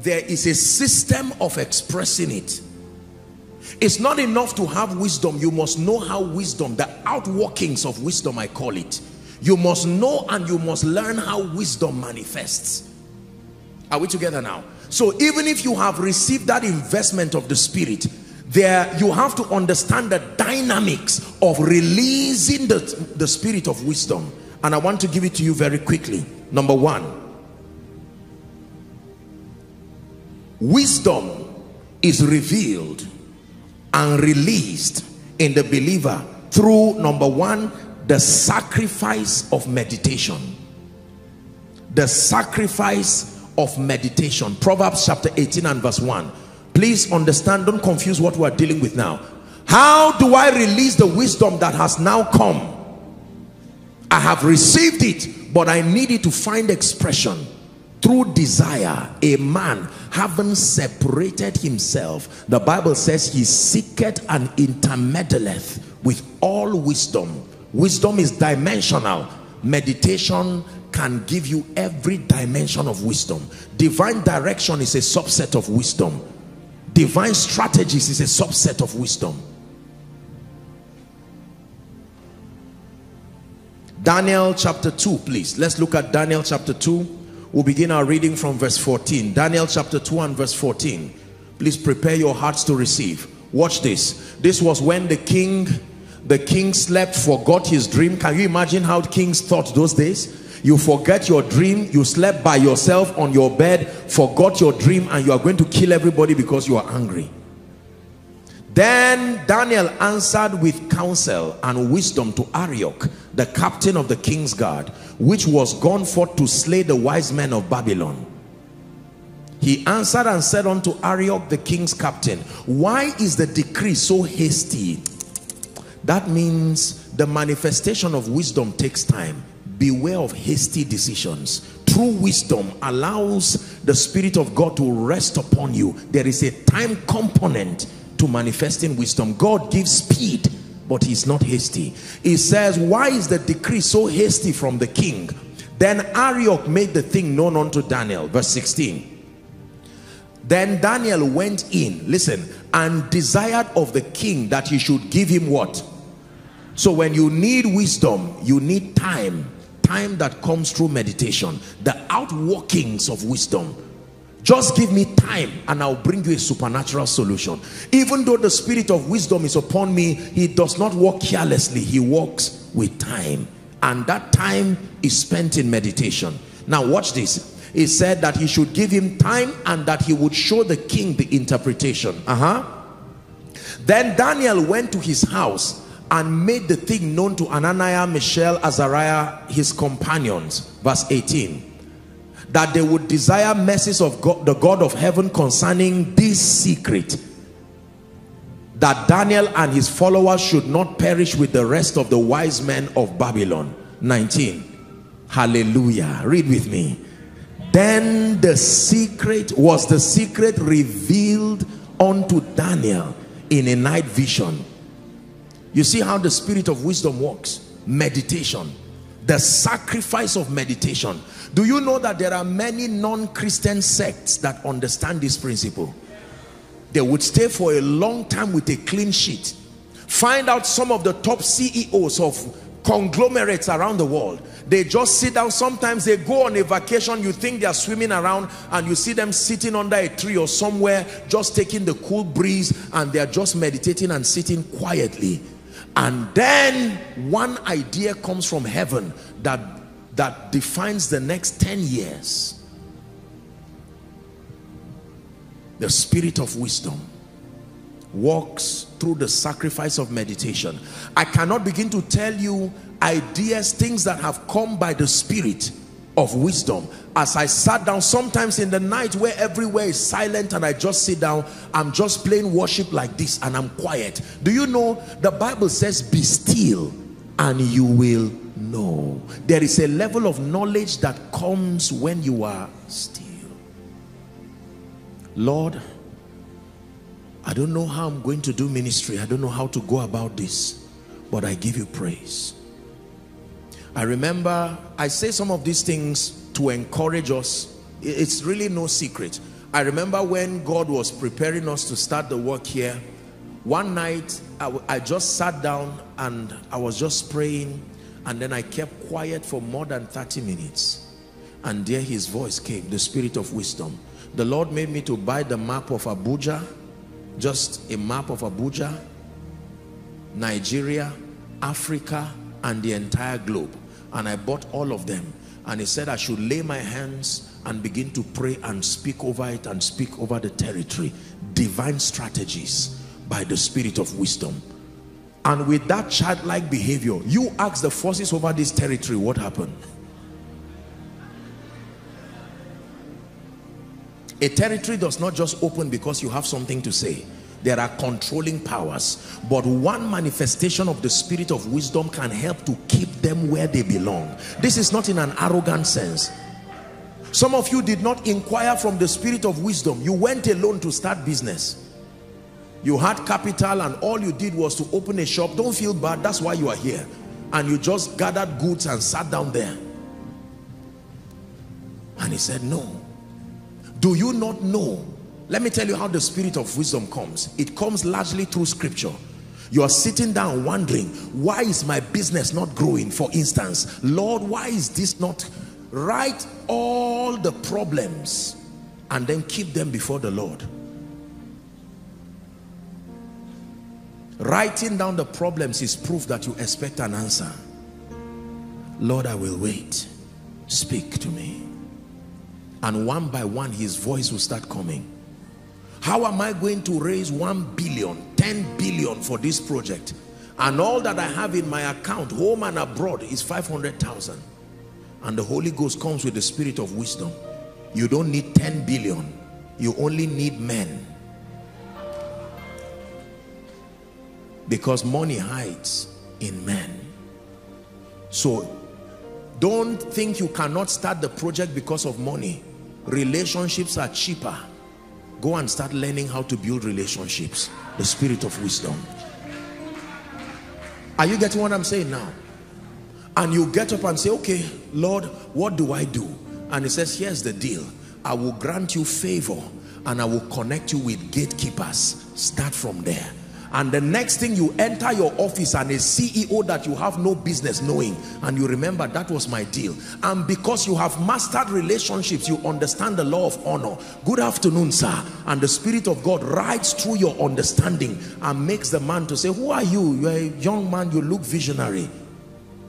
there is a system of expressing it. It's not enough to have wisdom. You must know how wisdom, the outworkings of wisdom, I call it. You must know and you must learn how wisdom manifests. Are we together now? So even if you have received that investment of the spirit, there you have to understand the dynamics of releasing the, the spirit of wisdom. And I want to give it to you very quickly. Number one wisdom is revealed and released in the believer through number one the sacrifice of meditation. The sacrifice of meditation. Proverbs chapter 18 and verse 1 please understand don't confuse what we're dealing with now. How do i release the wisdom that has now come? I have received it but i need it to find expression through desire. A man having separated himself the bible says he seeketh and intermeddleth with all wisdom. Wisdom is dimensional. Meditation can give you every dimension of wisdom. Divine direction is a subset of wisdom divine strategies is a subset of wisdom. Daniel chapter 2 please. Let's look at Daniel chapter 2 we'll begin our reading from verse 14 Daniel chapter 2 and verse 14 please prepare your hearts to receive. Watch this. This was when the king the king slept forgot his dream. Can you imagine how kings thought those days you forget your dream you slept by yourself on your bed forgot your dream and you are going to kill everybody because you are angry then Daniel answered with counsel and wisdom to Arioch, the captain of the king's guard, which was gone forth to slay the wise men of Babylon. He answered and said unto Arioch, the king's captain, Why is the decree so hasty? That means the manifestation of wisdom takes time beware of hasty decisions. True wisdom allows the spirit of god to rest upon you. There is a time component to manifesting wisdom. God gives speed but he's not hasty. He says why is the decree so hasty from the king? Then arioch made the thing known unto daniel. Verse 16 then daniel went in listen and desired of the king that he should give him what? So when you need wisdom you need time time that comes through meditation the outworkings of wisdom. Just give me time and I'll bring you a supernatural solution. Even though the spirit of wisdom is upon me he does not walk carelessly. He walks with time. And that time is spent in meditation. Now watch this. He said that he should give him time and that he would show the king the interpretation. Uh-huh. Then Daniel went to his house and made the thing known to Ananiah, Mishael, Azariah, his companions. Verse 18. That they would desire mercies of God, the God of heaven concerning this secret. That Daniel and his followers should not perish with the rest of the wise men of Babylon. 19. Hallelujah. Read with me. Then the secret was the secret revealed unto Daniel in a night vision you see how the spirit of wisdom works? Meditation. The sacrifice of meditation. Do you know that there are many non-christian sects that understand this principle? They would stay for a long time with a clean sheet. Find out some of the top ceos of conglomerates around the world. They just sit down. Sometimes they go on a vacation. You think they're swimming around and you see them sitting under a tree or somewhere just taking the cool breeze and they're just meditating and sitting quietly and then one idea comes from heaven that that defines the next 10 years. The spirit of wisdom walks through the sacrifice of meditation. I cannot begin to tell you ideas things that have come by the spirit of wisdom. As I sat down sometimes in the night where everywhere is silent and I just sit down I'm just playing worship like this and I'm quiet. Do you know the Bible says be still and you will know. There is a level of knowledge that comes when you are still. Lord I don't know how I'm going to do ministry. I don't know how to go about this but I give you praise I remember I say some of these things to encourage us. It's really no secret. I remember when God was preparing us to start the work here, one night I, I just sat down and I was just praying and then I kept quiet for more than 30 minutes. And there his voice came, the spirit of wisdom. The Lord made me to buy the map of Abuja, just a map of Abuja, Nigeria, Africa, and the entire globe and I bought all of them. And he said I should lay my hands and begin to pray and speak over it and speak over the territory. Divine strategies by the spirit of wisdom. And with that childlike behavior you ask the forces over this territory what happened? A territory does not just open because you have something to say there are controlling powers but one manifestation of the spirit of wisdom can help to keep them where they belong. This is not in an arrogant sense. Some of you did not inquire from the spirit of wisdom. You went alone to start business. You had capital and all you did was to open a shop. Don't feel bad. That's why you are here. And you just gathered goods and sat down there. And he said no. Do you not know let me tell you how the spirit of wisdom comes. It comes largely through scripture. You are sitting down wondering, why is my business not growing? For instance, Lord, why is this not? Write all the problems and then keep them before the Lord. Writing down the problems is proof that you expect an answer. Lord, I will wait. Speak to me. And one by one, his voice will start coming how am I going to raise 1 billion, 10 billion for this project? And all that I have in my account, home and abroad, is 500,000. And the Holy Ghost comes with the spirit of wisdom. You don't need 10 billion. You only need men. Because money hides in men. So don't think you cannot start the project because of money. Relationships are cheaper Go and start learning how to build relationships. The spirit of wisdom. Are you getting what I'm saying now? And you get up and say, okay, Lord, what do I do? And he says, here's the deal. I will grant you favor and I will connect you with gatekeepers. Start from there and the next thing you enter your office and a CEO that you have no business knowing. And you remember that was my deal. And because you have mastered relationships you understand the law of honor. Good afternoon sir. And the spirit of God rides through your understanding and makes the man to say who are you? You're a young man. You look visionary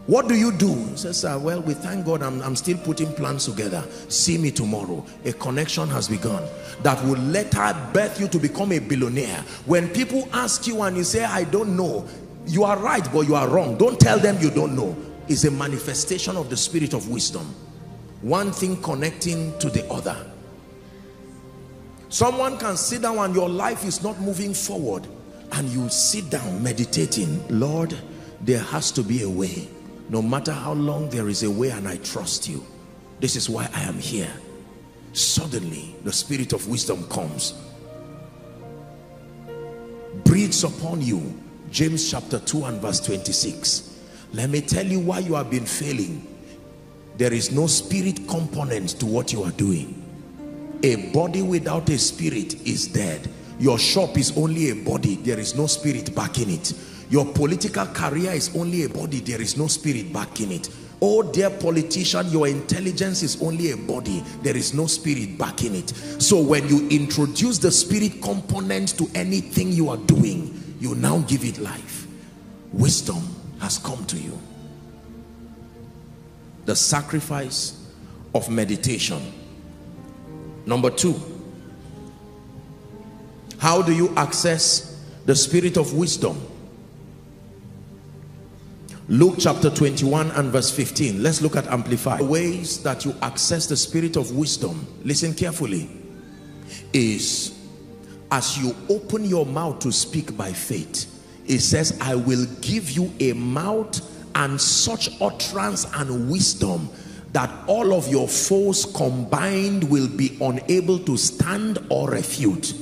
what do you do? He says uh, well we thank god I'm, I'm still putting plans together. See me tomorrow. A connection has begun that will later birth you to become a billionaire. When people ask you and you say i don't know you are right but you are wrong. Don't tell them you don't know. It's a manifestation of the spirit of wisdom. One thing connecting to the other. Someone can sit down and your life is not moving forward and you sit down meditating lord there has to be a way no matter how long there is a way and I trust you this is why I am here. Suddenly the spirit of wisdom comes. Breathes upon you James chapter 2 and verse 26 let me tell you why you have been failing. There is no spirit component to what you are doing. A body without a spirit is dead. Your shop is only a body. There is no spirit backing it your political career is only a body. There is no spirit backing it. Oh dear politician, your intelligence is only a body. There is no spirit backing it. So when you introduce the spirit component to anything you are doing, you now give it life. Wisdom has come to you. The sacrifice of meditation. Number two, how do you access the spirit of wisdom? Luke chapter 21 and verse 15. Let's look at Amplify. Ways that you access the spirit of wisdom, listen carefully, is as you open your mouth to speak by faith. It says, I will give you a mouth and such utterance and wisdom that all of your foes combined will be unable to stand or refute.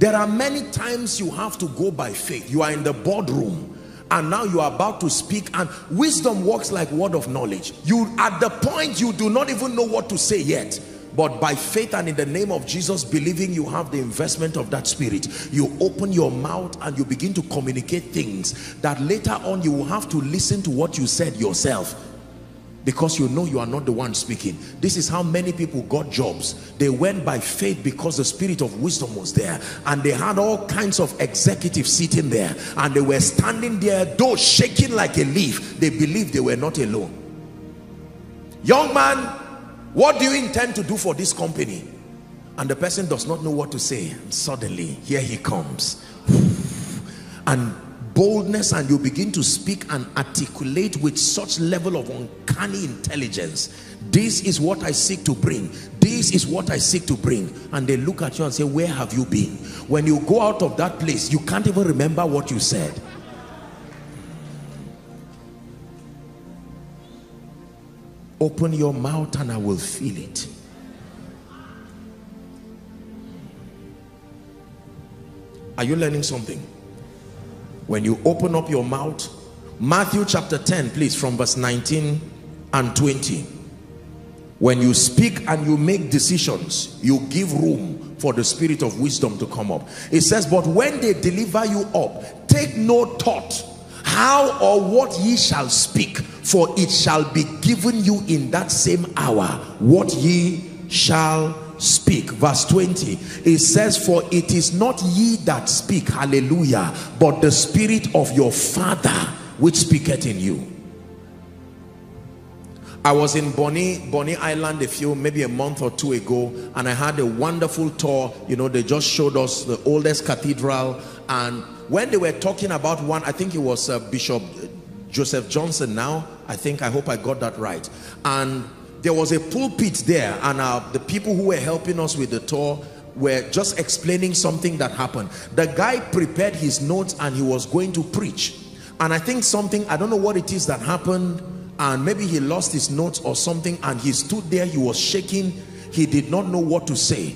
There are many times you have to go by faith. You are in the boardroom and now you are about to speak and wisdom works like word of knowledge. You at the point you do not even know what to say yet. But by faith and in the name of Jesus believing you have the investment of that spirit you open your mouth and you begin to communicate things that later on you will have to listen to what you said yourself because you know you are not the one speaking. This is how many people got jobs. They went by faith because the spirit of wisdom was there. And they had all kinds of executives sitting there. And they were standing there though shaking like a leaf. They believed they were not alone. Young man what do you intend to do for this company? And the person does not know what to say. And suddenly here he comes. And boldness and you begin to speak and articulate with such level of uncanny intelligence. This is what I seek to bring. This is what I seek to bring. And they look at you and say where have you been? When you go out of that place you can't even remember what you said. Open your mouth and I will feel it. Are you learning something when you open up your mouth Matthew chapter 10 please from verse 19 and 20 when you speak and you make decisions you give room for the spirit of wisdom to come up. It says but when they deliver you up take no thought how or what ye shall speak for it shall be given you in that same hour what ye shall speak verse 20 it says for it is not ye that speak hallelujah but the spirit of your father which speaketh in you I was in Bonny, Bonny Island a few, maybe a month or two ago, and I had a wonderful tour. You know, they just showed us the oldest cathedral. And when they were talking about one, I think it was uh, Bishop Joseph Johnson now. I think, I hope I got that right. And there was a pulpit there and uh, the people who were helping us with the tour were just explaining something that happened. The guy prepared his notes and he was going to preach. And I think something I don't know what it is that happened and maybe he lost his notes or something and he stood there he was shaking he did not know what to say.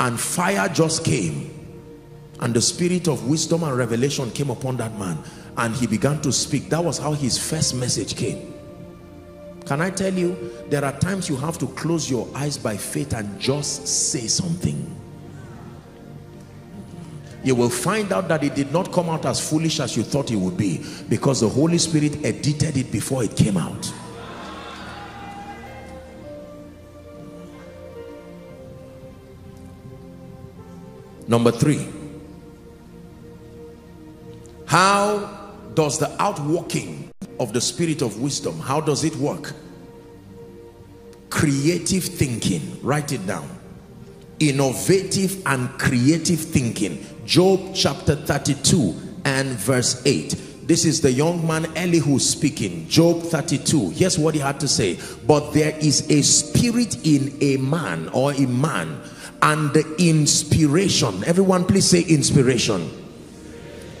And fire just came and the spirit of wisdom and revelation came upon that man and he began to speak. That was how his first message came can I tell you, there are times you have to close your eyes by faith and just say something. You will find out that it did not come out as foolish as you thought it would be because the Holy Spirit edited it before it came out. Number three, how does the outworking of the spirit of wisdom. How does it work? Creative thinking. Write it down. Innovative and creative thinking. Job chapter 32 and verse 8 this is the young man Elihu speaking. Job 32. Here's what he had to say. But there is a spirit in a man or a man and the inspiration. Everyone please say inspiration.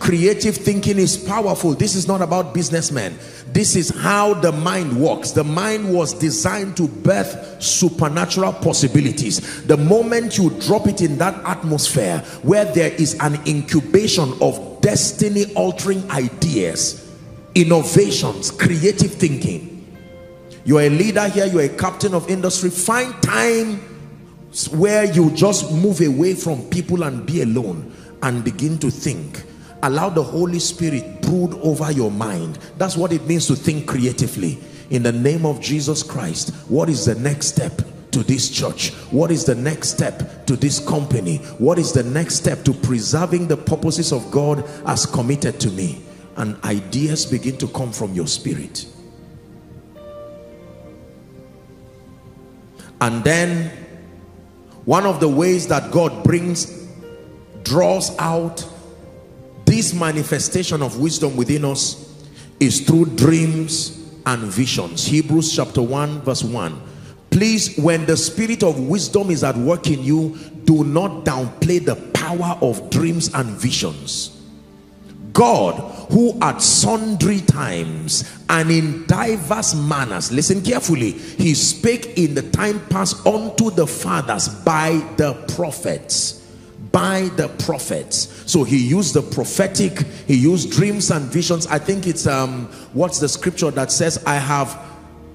Creative thinking is powerful. This is not about businessmen. This is how the mind works. The mind was designed to birth supernatural possibilities. The moment you drop it in that atmosphere where there is an incubation of destiny altering ideas innovations creative thinking you're a leader here you're a captain of industry find time where you just move away from people and be alone and begin to think allow the Holy Spirit brood over your mind that's what it means to think creatively in the name of Jesus Christ what is the next step to this church? What is the next step to this company? What is the next step to preserving the purposes of God as committed to me? And ideas begin to come from your spirit. And then one of the ways that God brings, draws out this manifestation of wisdom within us is through dreams and visions. Hebrews chapter 1 verse 1 please when the spirit of wisdom is at work in you do not downplay the power of dreams and visions. God who at sundry times and in diverse manners listen carefully he spake in the time past unto the fathers by the prophets by the prophets. So he used the prophetic he used dreams and visions. I think it's um what's the scripture that says i have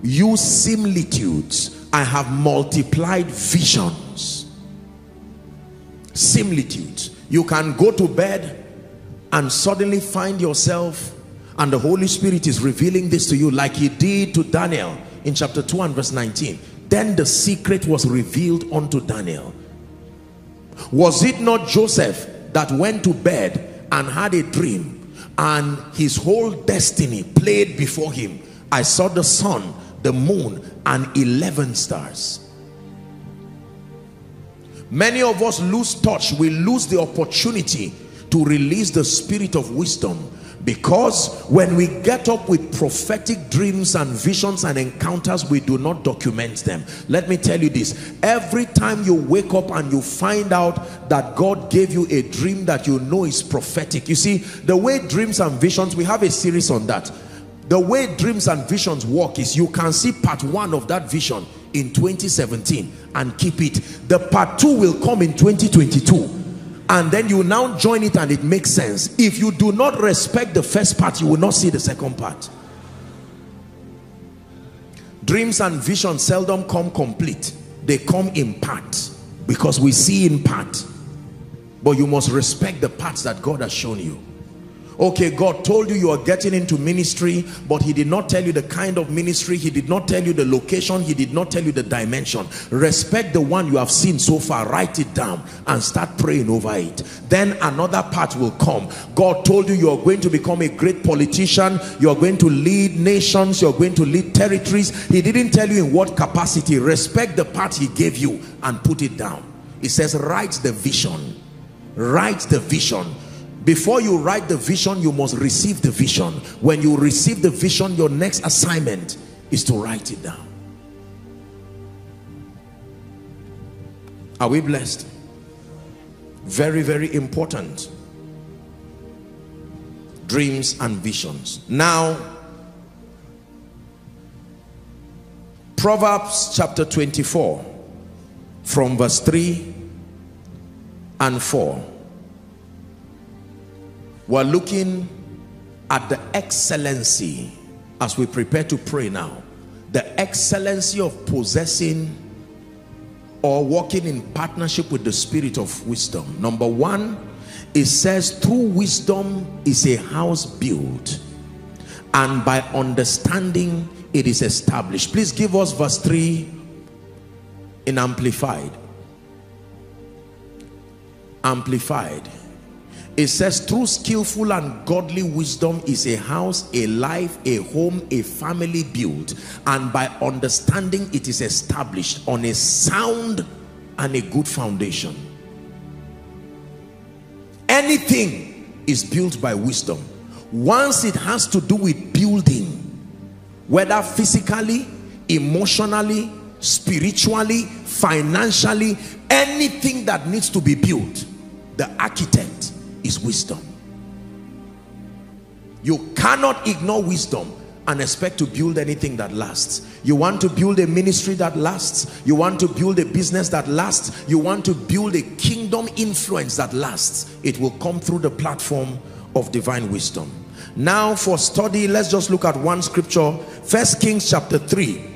used similitudes I have multiplied visions. Similitudes. You can go to bed and suddenly find yourself and the Holy Spirit is revealing this to you like he did to Daniel in chapter 2 and verse 19 then the secret was revealed unto Daniel was it not Joseph that went to bed and had a dream and his whole destiny played before him? I saw the sun the moon and 11 stars. Many of us lose touch. We lose the opportunity to release the spirit of wisdom because when we get up with prophetic dreams and visions and encounters we do not document them. Let me tell you this. Every time you wake up and you find out that God gave you a dream that you know is prophetic you see the way dreams and visions we have a series on that. The way dreams and visions work is you can see part one of that vision in 2017 and keep it. The part two will come in 2022 and then you now join it and it makes sense. If you do not respect the first part you will not see the second part. Dreams and visions seldom come complete. They come in part. Because we see in part. But you must respect the parts that God has shown you okay god told you you are getting into ministry but he did not tell you the kind of ministry. He did not tell you the location. He did not tell you the dimension. Respect the one you have seen so far. Write it down and start praying over it. Then another part will come. God told you you are going to become a great politician. You are going to lead nations. You are going to lead territories. He didn't tell you in what capacity. Respect the part he gave you and put it down. He says write the vision. Write the vision before you write the vision you must receive the vision. When you receive the vision your next assignment is to write it down. Are we blessed? Very very important. Dreams and visions. Now Proverbs chapter 24 from verse 3 and 4 we're looking at the excellency as we prepare to pray now. The excellency of possessing or walking in partnership with the spirit of wisdom. Number one it says through wisdom is a house built and by understanding it is established. Please give us verse 3 in amplified. Amplified it says through skillful and godly wisdom is a house a life a home a family built and by understanding it is established on a sound and a good foundation. Anything is built by wisdom. Once it has to do with building whether physically emotionally spiritually financially anything that needs to be built the architect is wisdom. You cannot ignore wisdom and expect to build anything that lasts. You want to build a ministry that lasts. You want to build a business that lasts. You want to build a kingdom influence that lasts. It will come through the platform of divine wisdom. Now for study, let's just look at one scripture. First Kings chapter 3.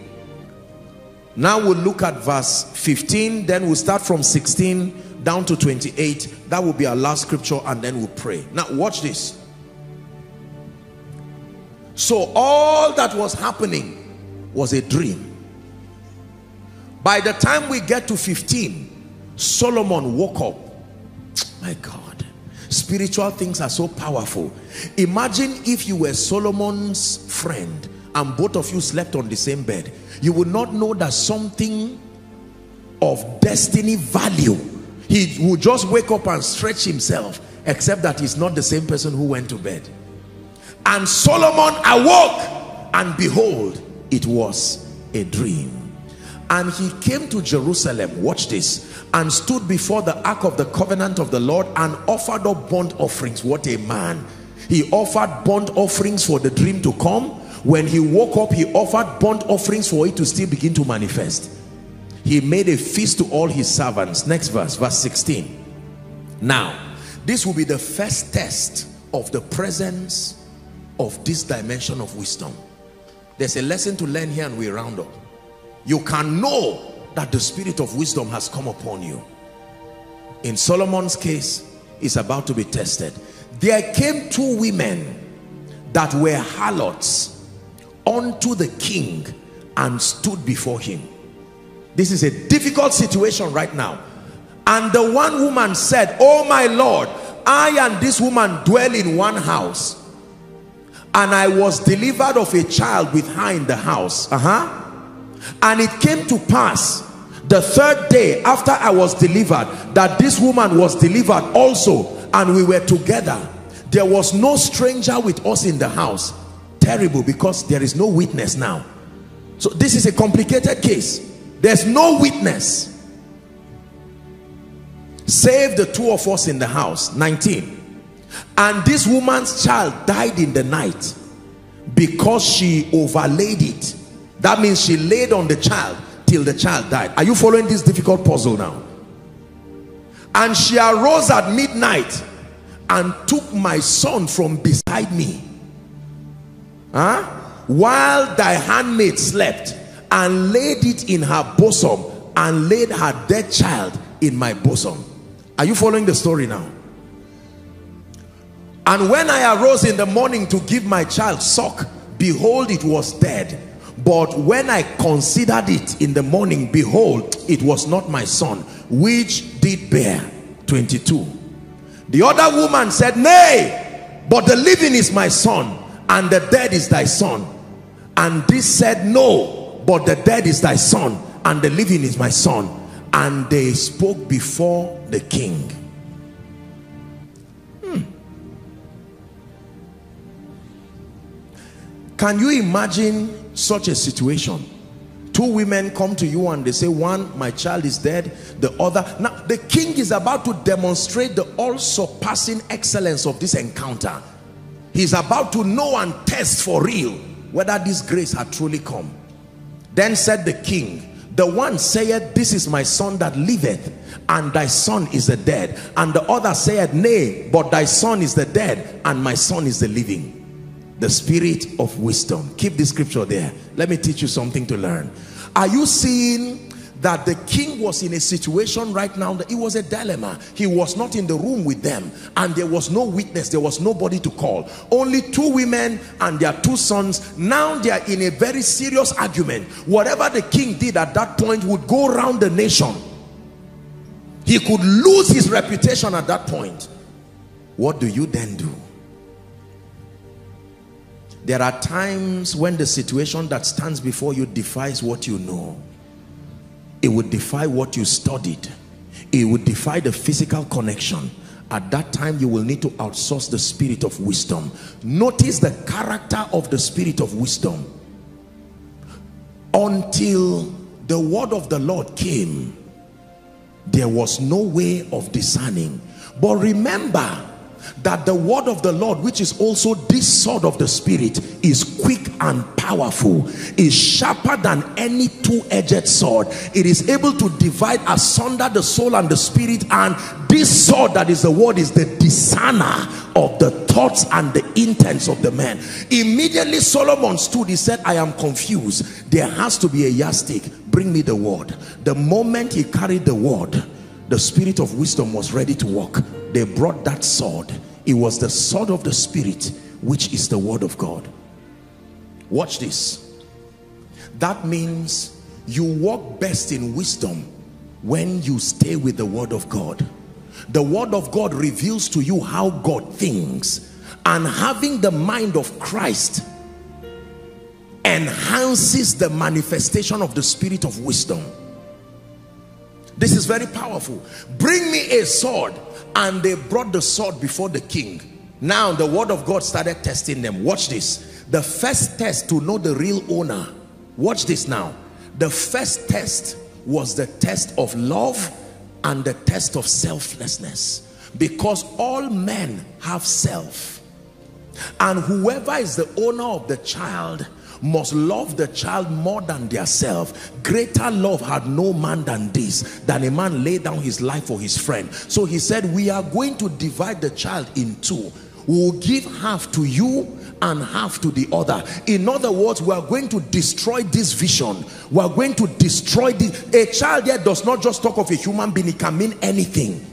Now we'll look at verse 15. Then we'll start from 16 down to 28 that will be our last scripture and then we'll pray. Now watch this. So all that was happening was a dream. By the time we get to 15 Solomon woke up. My God spiritual things are so powerful. Imagine if you were Solomon's friend and both of you slept on the same bed. You would not know that something of destiny value he would just wake up and stretch himself except that he's not the same person who went to bed. And Solomon awoke and behold it was a dream. And he came to Jerusalem watch this and stood before the ark of the covenant of the Lord and offered up burnt offerings. What a man. He offered burnt offerings for the dream to come. When he woke up he offered burnt offerings for it to still begin to manifest he made a feast to all his servants. Next verse verse 16 now this will be the first test of the presence of this dimension of wisdom. There's a lesson to learn here and we round up. You can know that the spirit of wisdom has come upon you. In Solomon's case is about to be tested. There came two women that were harlots unto the king and stood before him this is a difficult situation right now. And the one woman said oh my lord i and this woman dwell in one house. And i was delivered of a child with her in the house. Uh-huh. And it came to pass the third day after i was delivered that this woman was delivered also and we were together. There was no stranger with us in the house. Terrible because there is no witness now. So this is a complicated case there's no witness. Save the two of us in the house. 19 and this woman's child died in the night because she overlaid it. That means she laid on the child till the child died. Are you following this difficult puzzle now? And she arose at midnight and took my son from beside me. Huh? while thy handmaid slept and laid it in her bosom and laid her dead child in my bosom. Are you following the story now? And when I arose in the morning to give my child suck behold it was dead. But when I considered it in the morning behold it was not my son which did bear. 22 the other woman said nay but the living is my son and the dead is thy son. And this said no but the dead is thy son and the living is my son and they spoke before the king. Hmm. can you imagine such a situation? Two women come to you and they say one my child is dead the other. Now the king is about to demonstrate the all-surpassing excellence of this encounter. He's about to know and test for real whether this grace had truly come then said the king, the one saith, this is my son that liveth, and thy son is the dead. And the other saith, nay, but thy son is the dead, and my son is the living. The spirit of wisdom. Keep this scripture there. Let me teach you something to learn. Are you seeing that the king was in a situation right now that it was a dilemma. He was not in the room with them and there was no witness there was nobody to call. Only two women and their two sons. Now they are in a very serious argument. Whatever the king did at that point would go around the nation. He could lose his reputation at that point. What do you then do? There are times when the situation that stands before you defies what you know it would defy what you studied. It would defy the physical connection. At that time you will need to outsource the spirit of wisdom. Notice the character of the spirit of wisdom. Until the word of the Lord came there was no way of discerning. But remember that the word of the Lord which is also this sword of the spirit is quick and powerful is sharper than any two-edged sword. It is able to divide asunder the soul and the spirit and this sword that is the word is the discerner of the thoughts and the intents of the man. Immediately Solomon stood he said I am confused. There has to be a yardstick. Bring me the word. The moment he carried the word the spirit of wisdom was ready to walk they brought that sword. It was the sword of the spirit which is the word of God. Watch this. That means you walk best in wisdom when you stay with the word of God. The word of God reveals to you how God thinks. And having the mind of Christ enhances the manifestation of the spirit of wisdom. This is very powerful. Bring me a sword and they brought the sword before the king. Now the word of God started testing them. Watch this. The first test to know the real owner. Watch this now. The first test was the test of love and the test of selflessness. Because all men have self. And whoever is the owner of the child must love the child more than their self. Greater love had no man than this than a man lay down his life for his friend. So he said we are going to divide the child in two. We will give half to you and half to the other. In other words we are going to destroy this vision. We are going to destroy the a child here does not just talk of a human being it can mean anything.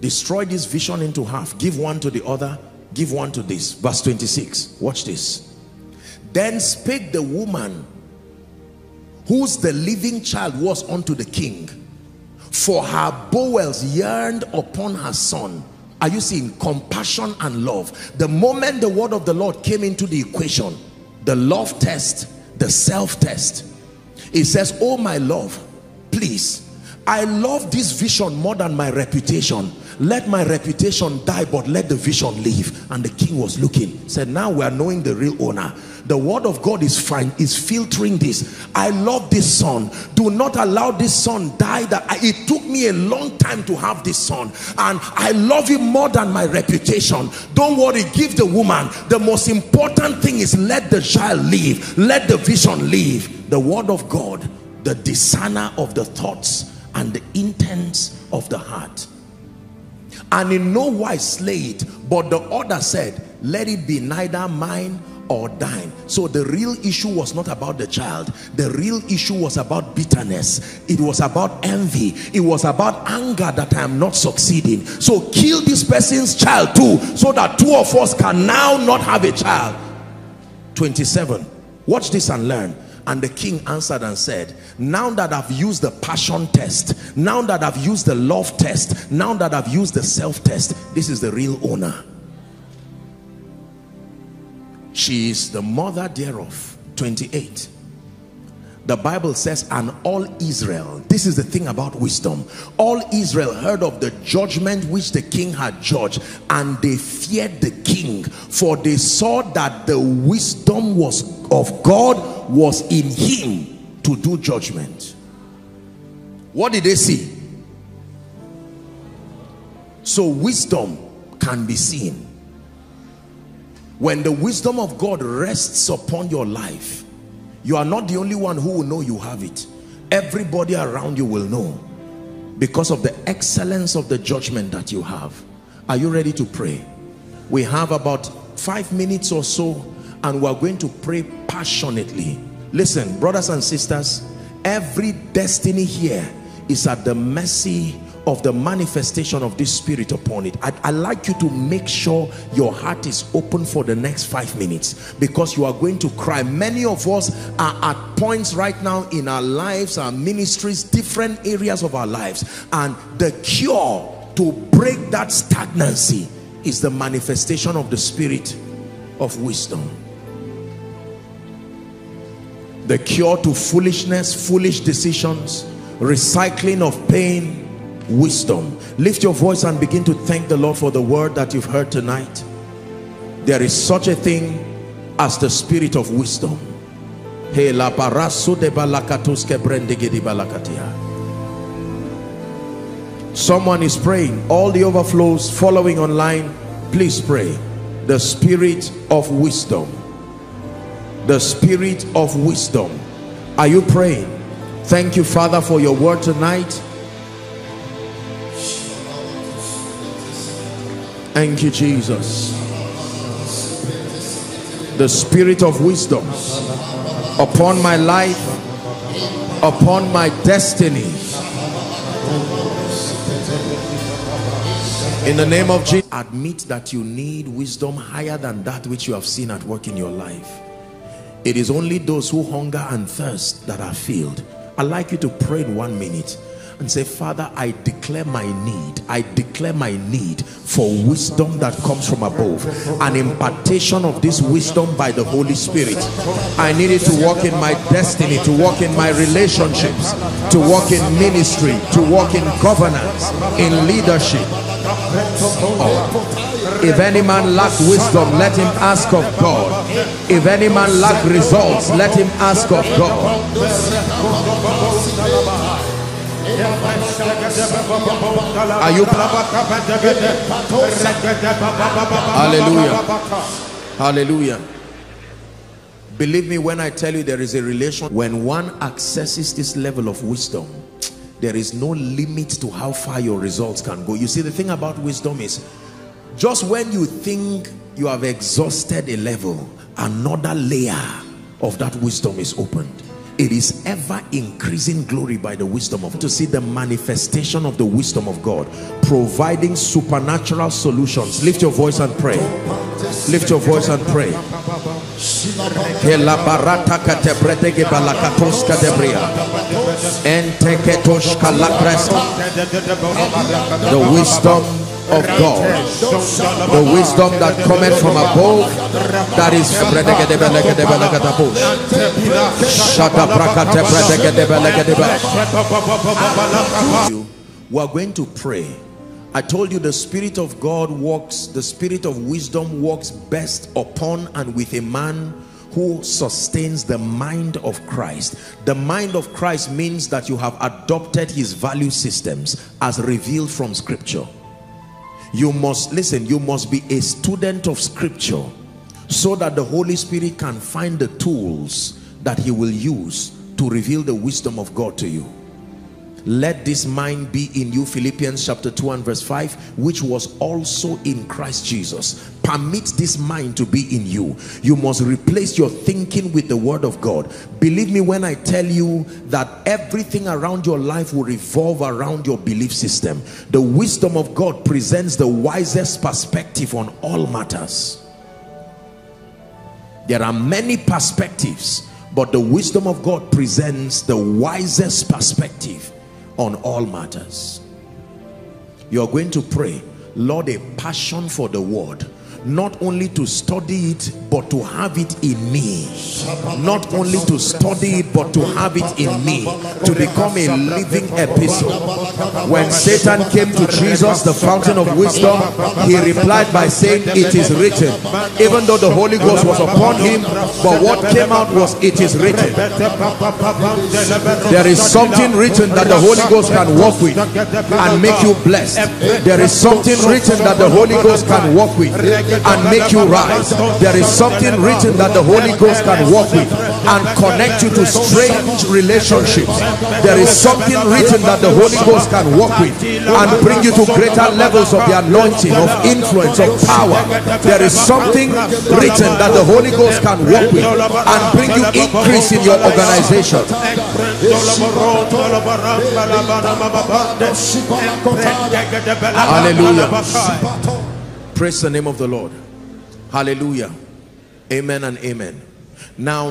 Destroy this vision into half give one to the other give one to this. Verse 26 watch this. Then spake the woman whose the living child was unto the king for her bowels yearned upon her son. Are you seeing? Compassion and love. The moment the word of the lord came into the equation the love test the self test it says oh my love please i love this vision more than my reputation let my reputation die but let the vision live. And the king was looking. Said now we are knowing the real owner. The word of God is fine is filtering this. I love this son. Do not allow this son die that I, it took me a long time to have this son. And I love him more than my reputation. Don't worry give the woman. The most important thing is let the child live. Let the vision live. The word of God the discerner of the thoughts and the intents of the heart and in no wise slay it but the order said let it be neither mine or thine. So the real issue was not about the child. The real issue was about bitterness. It was about envy. It was about anger that i am not succeeding. So kill this person's child too so that two of us can now not have a child. 27 watch this and learn and the king answered and said, now that I've used the passion test, now that I've used the love test, now that I've used the self test, this is the real owner. She is the mother thereof. 28 the Bible says, and all Israel, this is the thing about wisdom, all Israel heard of the judgment which the king had judged, and they feared the king, for they saw that the wisdom was of God was in him to do judgment. What did they see? So wisdom can be seen. When the wisdom of God rests upon your life, you are not the only one who will know you have it. Everybody around you will know because of the excellence of the judgment that you have. Are you ready to pray? We have about five minutes or so and we're going to pray passionately. Listen brothers and sisters every destiny here is at the mercy of the manifestation of this spirit upon it. I'd, I'd, like you to make sure your heart is open for the next five minutes because you are going to cry. Many of us are at points right now in our lives our ministries different areas of our lives and the cure to break that stagnancy is the manifestation of the spirit of wisdom. The cure to foolishness foolish decisions recycling of pain wisdom. Lift your voice and begin to thank the Lord for the word that you've heard tonight. There is such a thing as the spirit of wisdom. Someone is praying. All the overflows following online please pray. The spirit of wisdom. The spirit of wisdom. Are you praying? Thank you father for your word tonight thank you jesus. The spirit of wisdom upon my life upon my destiny. In the name of jesus admit that you need wisdom higher than that which you have seen at work in your life. It is only those who hunger and thirst that are filled. I'd like you to pray in one minute and say, Father, I declare my need. I declare my need for wisdom that comes from above. An impartation of this wisdom by the Holy Spirit. I need it to walk in my destiny, to walk in my relationships, to walk in ministry, to walk in governance, in leadership. Oh. If any man lack wisdom, let him ask of God. If any man lack results, let him ask of God. Are you Hallelujah. Hallelujah. Believe me when I tell you there is a relation when one accesses this level of wisdom there is no limit to how far your results can go. You see the thing about wisdom is just when you think you have exhausted a level another layer of that wisdom is opened it is ever increasing glory by the wisdom of to see the manifestation of the wisdom of God providing supernatural solutions. Lift your voice and pray. Lift your voice and pray. The wisdom of God. The wisdom that cometh from above that is we are going to pray. I told you the Spirit of God works, the Spirit of wisdom works best upon and with a man who sustains the mind of Christ. The mind of Christ means that you have adopted his value systems as revealed from scripture you must listen you must be a student of scripture so that the Holy Spirit can find the tools that he will use to reveal the wisdom of God to you let this mind be in you philippians chapter 2 and verse 5 which was also in christ jesus. Permit this mind to be in you. You must replace your thinking with the word of god. Believe me when i tell you that everything around your life will revolve around your belief system. The wisdom of god presents the wisest perspective on all matters. There are many perspectives but the wisdom of god presents the wisest perspective on all matters. You're going to pray lord a passion for the word not only to study it but to have it in me. Not only to study it but to have it in me. To become a living epistle. When satan came to jesus the fountain of wisdom he replied by saying it is written. Even though the holy ghost was upon him but what came out was it is written. There is something written that the holy ghost can work with and make you blessed. There is something written that the holy ghost can work with and make you rise. There is something written that the Holy Ghost can work with and connect you to strange relationships. There is something written that the Holy Ghost can work with and bring you to greater levels of the anointing of influence of power. There is something written that the Holy Ghost can work with and bring you increase in your organization. Hallelujah praise the name of the lord hallelujah amen and amen now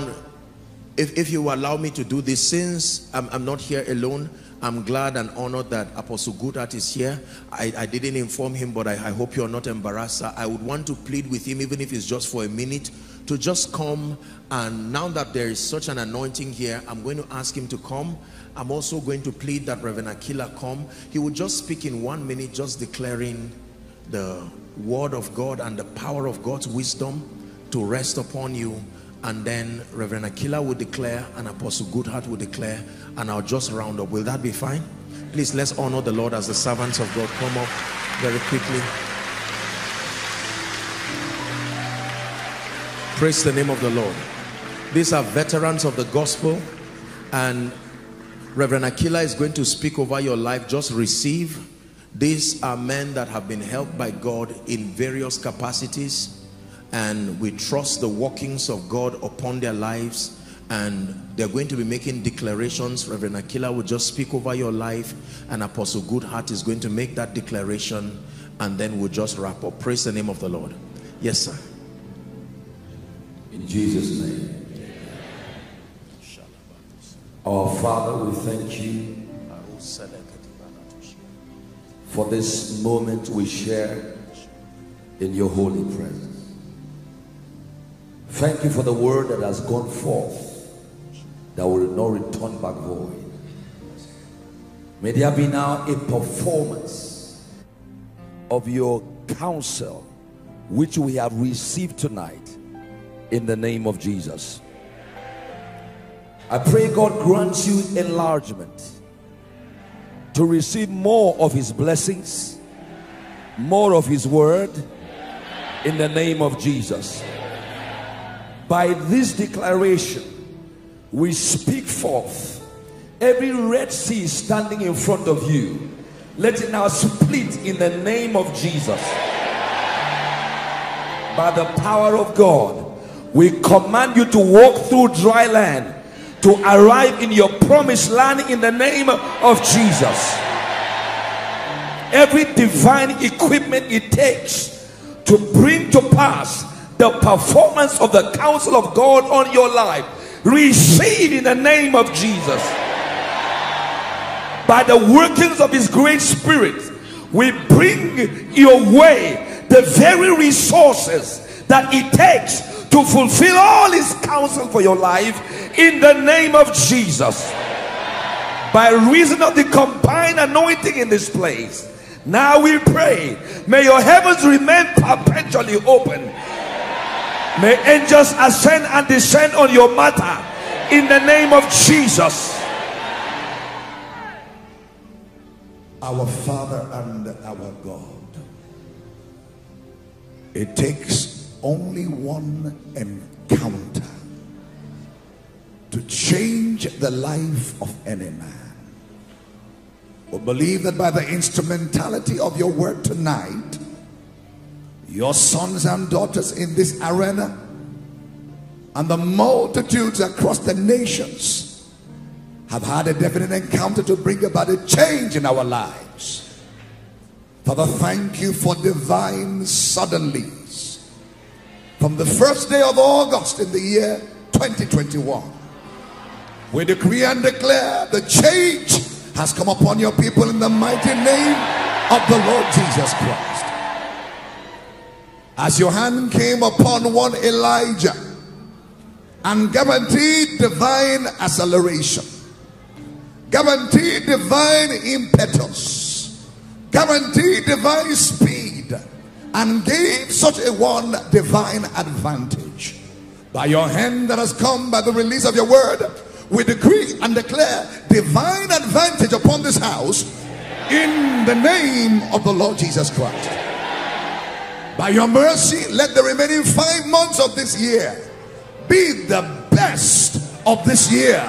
if, if you allow me to do this since I'm, I'm not here alone I'm glad and honored that Apostle Goodheart is here. I, I didn't inform him, but I, I hope you're not embarrassed. I would want to plead with him, even if it's just for a minute, to just come. And now that there is such an anointing here, I'm going to ask him to come. I'm also going to plead that Reverend Aquila come. He will just speak in one minute, just declaring the word of God and the power of God's wisdom to rest upon you and then Reverend Aquila will declare and Apostle Goodheart will declare and I'll just round up. Will that be fine? Please let's honor the Lord as the servants of God come up very quickly. Praise the name of the Lord. These are veterans of the gospel and Reverend Aquila is going to speak over your life. Just receive. These are men that have been helped by God in various capacities and we trust the workings of God upon their lives and they're going to be making declarations. Reverend Aquila will just speak over your life and Apostle Goodheart is going to make that declaration and then we'll just wrap up. Praise the name of the Lord. Yes, sir. In Jesus' name. Our Father, we thank you for this moment we share in your holy presence. Thank you for the word that has gone forth that will not return back void. May there be now a performance of your counsel which we have received tonight in the name of Jesus. I pray God grants you enlargement to receive more of his blessings, more of his word in the name of Jesus. By this declaration, we speak forth every Red Sea standing in front of you. Let it now split in the name of Jesus. By the power of God, we command you to walk through dry land to arrive in your promised land in the name of Jesus. Every divine equipment it takes to bring to pass the performance of the counsel of God on your life. Receive in the name of Jesus. By the workings of His great Spirit, we bring your way the very resources that it takes to fulfill all His counsel for your life in the name of Jesus. By reason of the combined anointing in this place, now we pray, may your heavens remain perpetually open May angels ascend and descend on your matter in the name of Jesus. Our Father and our God. It takes only one encounter to change the life of any man. We believe that by the instrumentality of your word tonight, your sons and daughters in this arena and the multitudes across the nations have had a definite encounter to bring about a change in our lives. Father, thank you for divine suddenlies. From the first day of August in the year 2021, we decree and declare the change has come upon your people in the mighty name of the Lord Jesus Christ. As your hand came upon one Elijah and guaranteed divine acceleration, guaranteed divine impetus, guaranteed divine speed, and gave such a one divine advantage. By your hand that has come by the release of your word, we decree and declare divine advantage upon this house in the name of the Lord Jesus Christ. By your mercy, let the remaining five months of this year be the best of this year.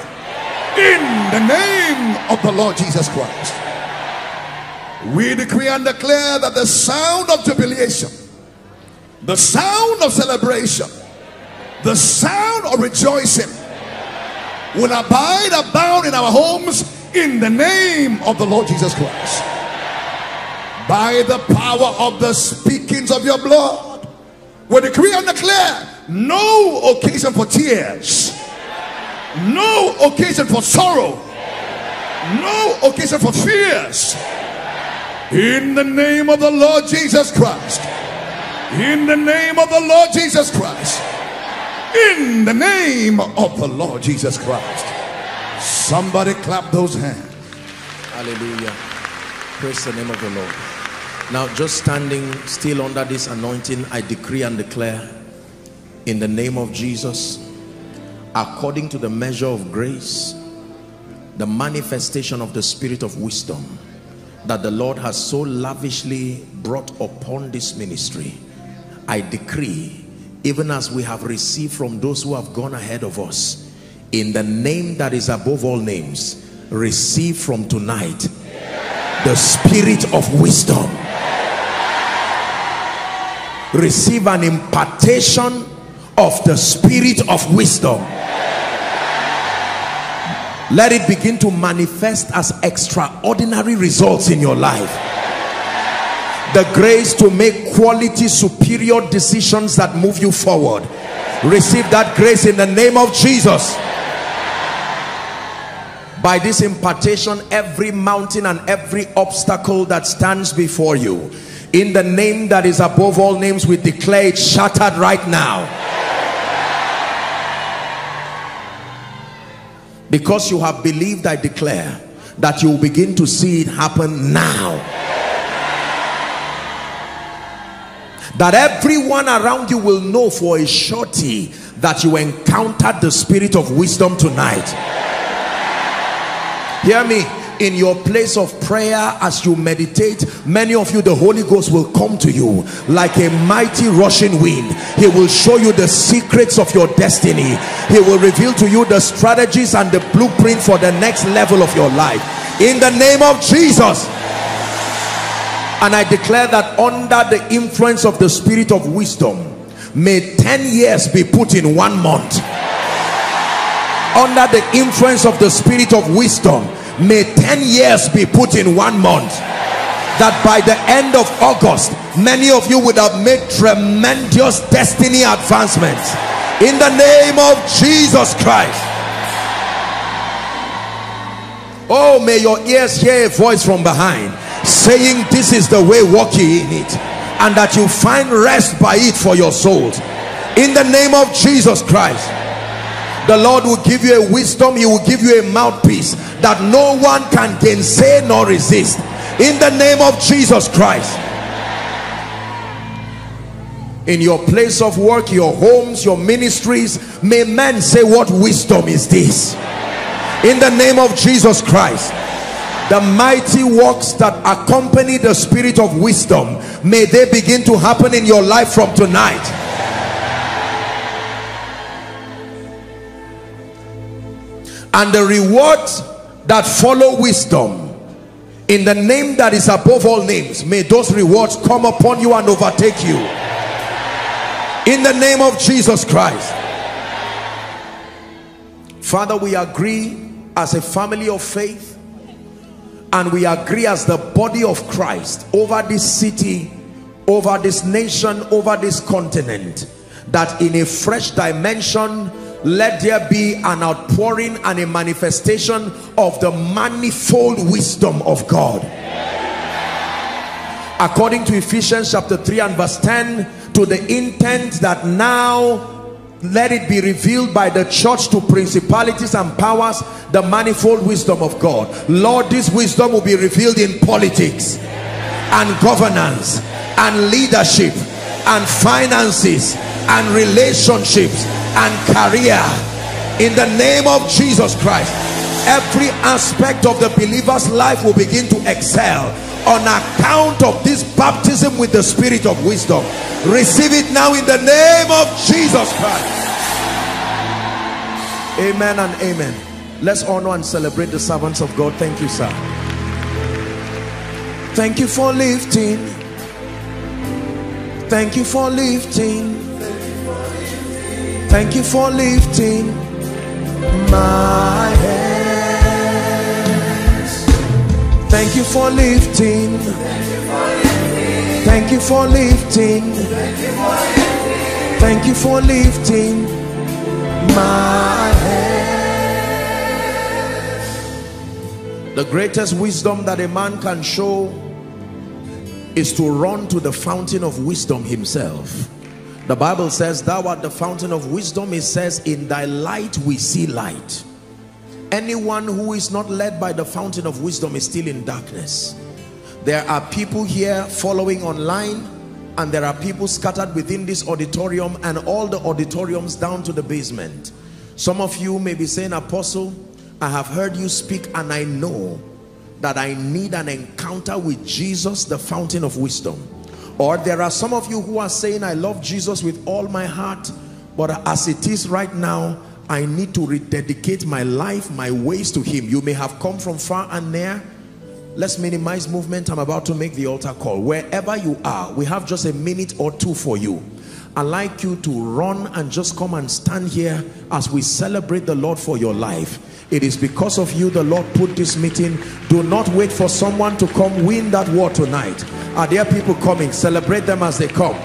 In the name of the Lord Jesus Christ. We decree and declare that the sound of jubilation, the sound of celebration, the sound of rejoicing will abide abound in our homes in the name of the Lord Jesus Christ by the power of the speakings of your blood. We decree and declare no occasion for tears, no occasion for sorrow, No occasion for fears. In the name of the Lord Jesus Christ. In the name of the Lord Jesus Christ. In the name of the Lord Jesus Christ. Somebody clap those hands. Hallelujah. Praise the name of the Lord. Now, just standing still under this anointing, I decree and declare in the name of Jesus, according to the measure of grace, the manifestation of the spirit of wisdom that the Lord has so lavishly brought upon this ministry, I decree, even as we have received from those who have gone ahead of us, in the name that is above all names, receive from tonight the spirit of wisdom. Receive an impartation of the spirit of wisdom let it begin to manifest as extraordinary results in your life. The grace to make quality superior decisions that move you forward. Receive that grace in the name of Jesus. By this impartation every mountain and every obstacle that stands before you in the name that is above all names we declare it shattered right now because you have believed I declare that you will begin to see it happen now. That everyone around you will know for a surety that you encountered the spirit of wisdom tonight. Hear me in your place of prayer as you meditate many of you the Holy Ghost will come to you like a mighty rushing wind. He will show you the secrets of your destiny. He will reveal to you the strategies and the blueprint for the next level of your life. In the name of Jesus. And I declare that under the influence of the spirit of wisdom may 10 years be put in one month. Under the influence of the spirit of wisdom may 10 years be put in one month. That by the end of August many of you would have made tremendous destiny advancements. In the name of Jesus Christ. Oh may your ears hear a voice from behind saying this is the way walk in it and that you find rest by it for your souls. In the name of Jesus Christ the Lord will give you a wisdom he will give you a mouthpiece that no one can gainsay nor resist. In the name of Jesus Christ. In your place of work your homes your ministries may men say what wisdom is this? In the name of Jesus Christ. The mighty works that accompany the spirit of wisdom may they begin to happen in your life from tonight and the rewards that follow wisdom. In the name that is above all names may those rewards come upon you and overtake you. In the name of Jesus Christ. Father we agree as a family of faith and we agree as the body of Christ over this city over this nation over this continent that in a fresh dimension let there be an outpouring and a manifestation of the manifold wisdom of God. According to Ephesians chapter 3 and verse 10 to the intent that now let it be revealed by the church to principalities and powers the manifold wisdom of God. Lord this wisdom will be revealed in politics and governance and leadership and finances and relationships and career. In the name of Jesus Christ every aspect of the believer's life will begin to excel on account of this baptism with the spirit of wisdom. Receive it now in the name of Jesus Christ. Amen and amen. Let's honor and celebrate the servants of God. Thank you sir. Thank you for lifting. Thank you for lifting Thank you for lifting my hands. Thank you for lifting. Thank you for lifting. Thank you for lifting my hands. The greatest wisdom that a man can show is to run to the fountain of wisdom himself. The Bible says, thou art the fountain of wisdom. It says, in thy light we see light. Anyone who is not led by the fountain of wisdom is still in darkness. There are people here following online and there are people scattered within this auditorium and all the auditoriums down to the basement. Some of you may be saying, Apostle, I have heard you speak and I know that I need an encounter with Jesus, the fountain of wisdom. Or there are some of you who are saying, I love Jesus with all my heart, but as it is right now, I need to rededicate my life, my ways to him. You may have come from far and near. Let's minimize movement. I'm about to make the altar call. Wherever you are, we have just a minute or two for you. I'd like you to run and just come and stand here as we celebrate the Lord for your life. It is because of you the Lord put this meeting. Do not wait for someone to come win that war tonight. Are there people coming? Celebrate them as they come.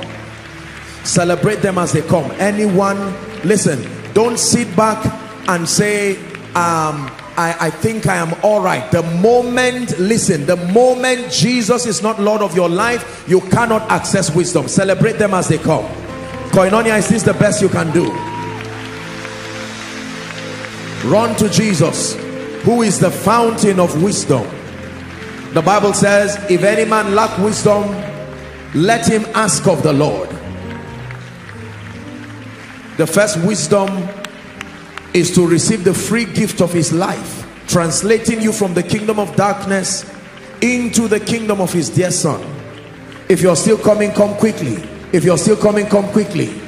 Celebrate them as they come. Anyone, listen, don't sit back and say, um, I, I think I am all right. The moment, listen, the moment Jesus is not Lord of your life, you cannot access wisdom. Celebrate them as they come. Koinonia, is this the best you can do? Run to Jesus, who is the fountain of wisdom. The Bible says, if any man lack wisdom, let him ask of the Lord. The first wisdom is to receive the free gift of his life, translating you from the kingdom of darkness into the kingdom of his dear son. If you're still coming, come quickly. If you're still coming, come quickly.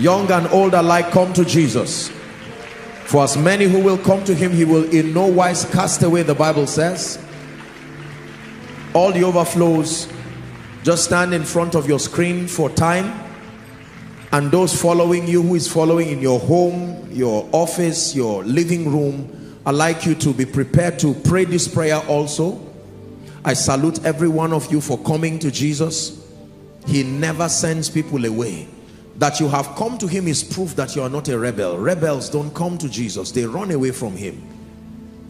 Young and old alike, come to Jesus. For as many who will come to him, he will in no wise cast away, the Bible says. All the overflows, just stand in front of your screen for time. And those following you, who is following in your home, your office, your living room, i like you to be prepared to pray this prayer also. I salute every one of you for coming to Jesus. He never sends people away. That you have come to him is proof that you are not a rebel. Rebels don't come to Jesus. They run away from him.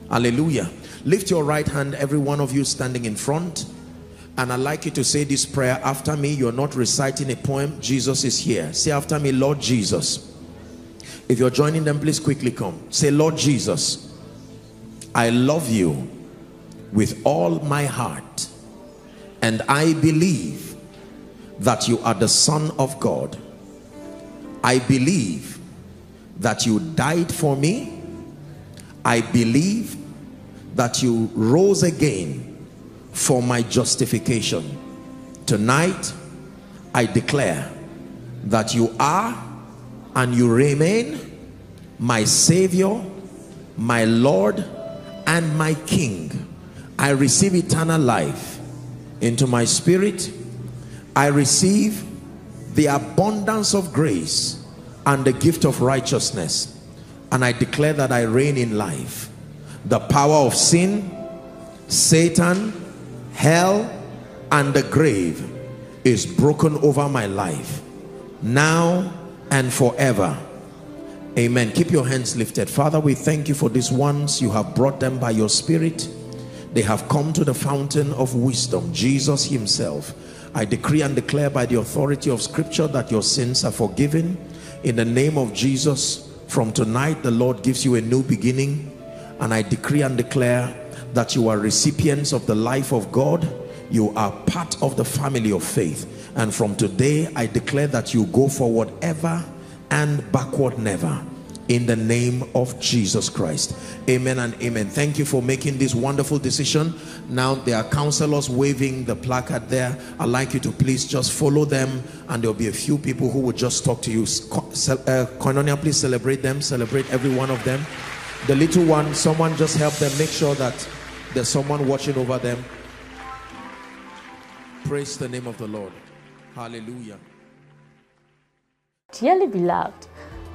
Hallelujah. Lift your right hand, every one of you standing in front. And I'd like you to say this prayer after me. You're not reciting a poem. Jesus is here. Say after me, Lord Jesus. If you're joining them, please quickly come. Say, Lord Jesus, I love you with all my heart. And I believe that you are the Son of God I believe that you died for me. I believe that you rose again for my justification. Tonight, I declare that you are and you remain my Savior, my Lord, and my King. I receive eternal life into my spirit. I receive the abundance of grace and the gift of righteousness. And I declare that I reign in life. The power of sin Satan hell and the grave is broken over my life now and forever. Amen. Keep your hands lifted. Father we thank you for these ones. You have brought them by your spirit. They have come to the fountain of wisdom jesus himself I decree and declare by the authority of scripture that your sins are forgiven. In the name of Jesus from tonight the Lord gives you a new beginning. And I decree and declare that you are recipients of the life of God. You are part of the family of faith. And from today I declare that you go forward ever and backward never in the name of Jesus Christ. Amen and amen. Thank you for making this wonderful decision. Now there are counselors waving the placard there. I'd like you to please just follow them and there'll be a few people who will just talk to you. Uh, Koinonia please celebrate them. Celebrate every one of them. The little one someone just help them. Make sure that there's someone watching over them. Praise the name of the Lord. Hallelujah. Dearly beloved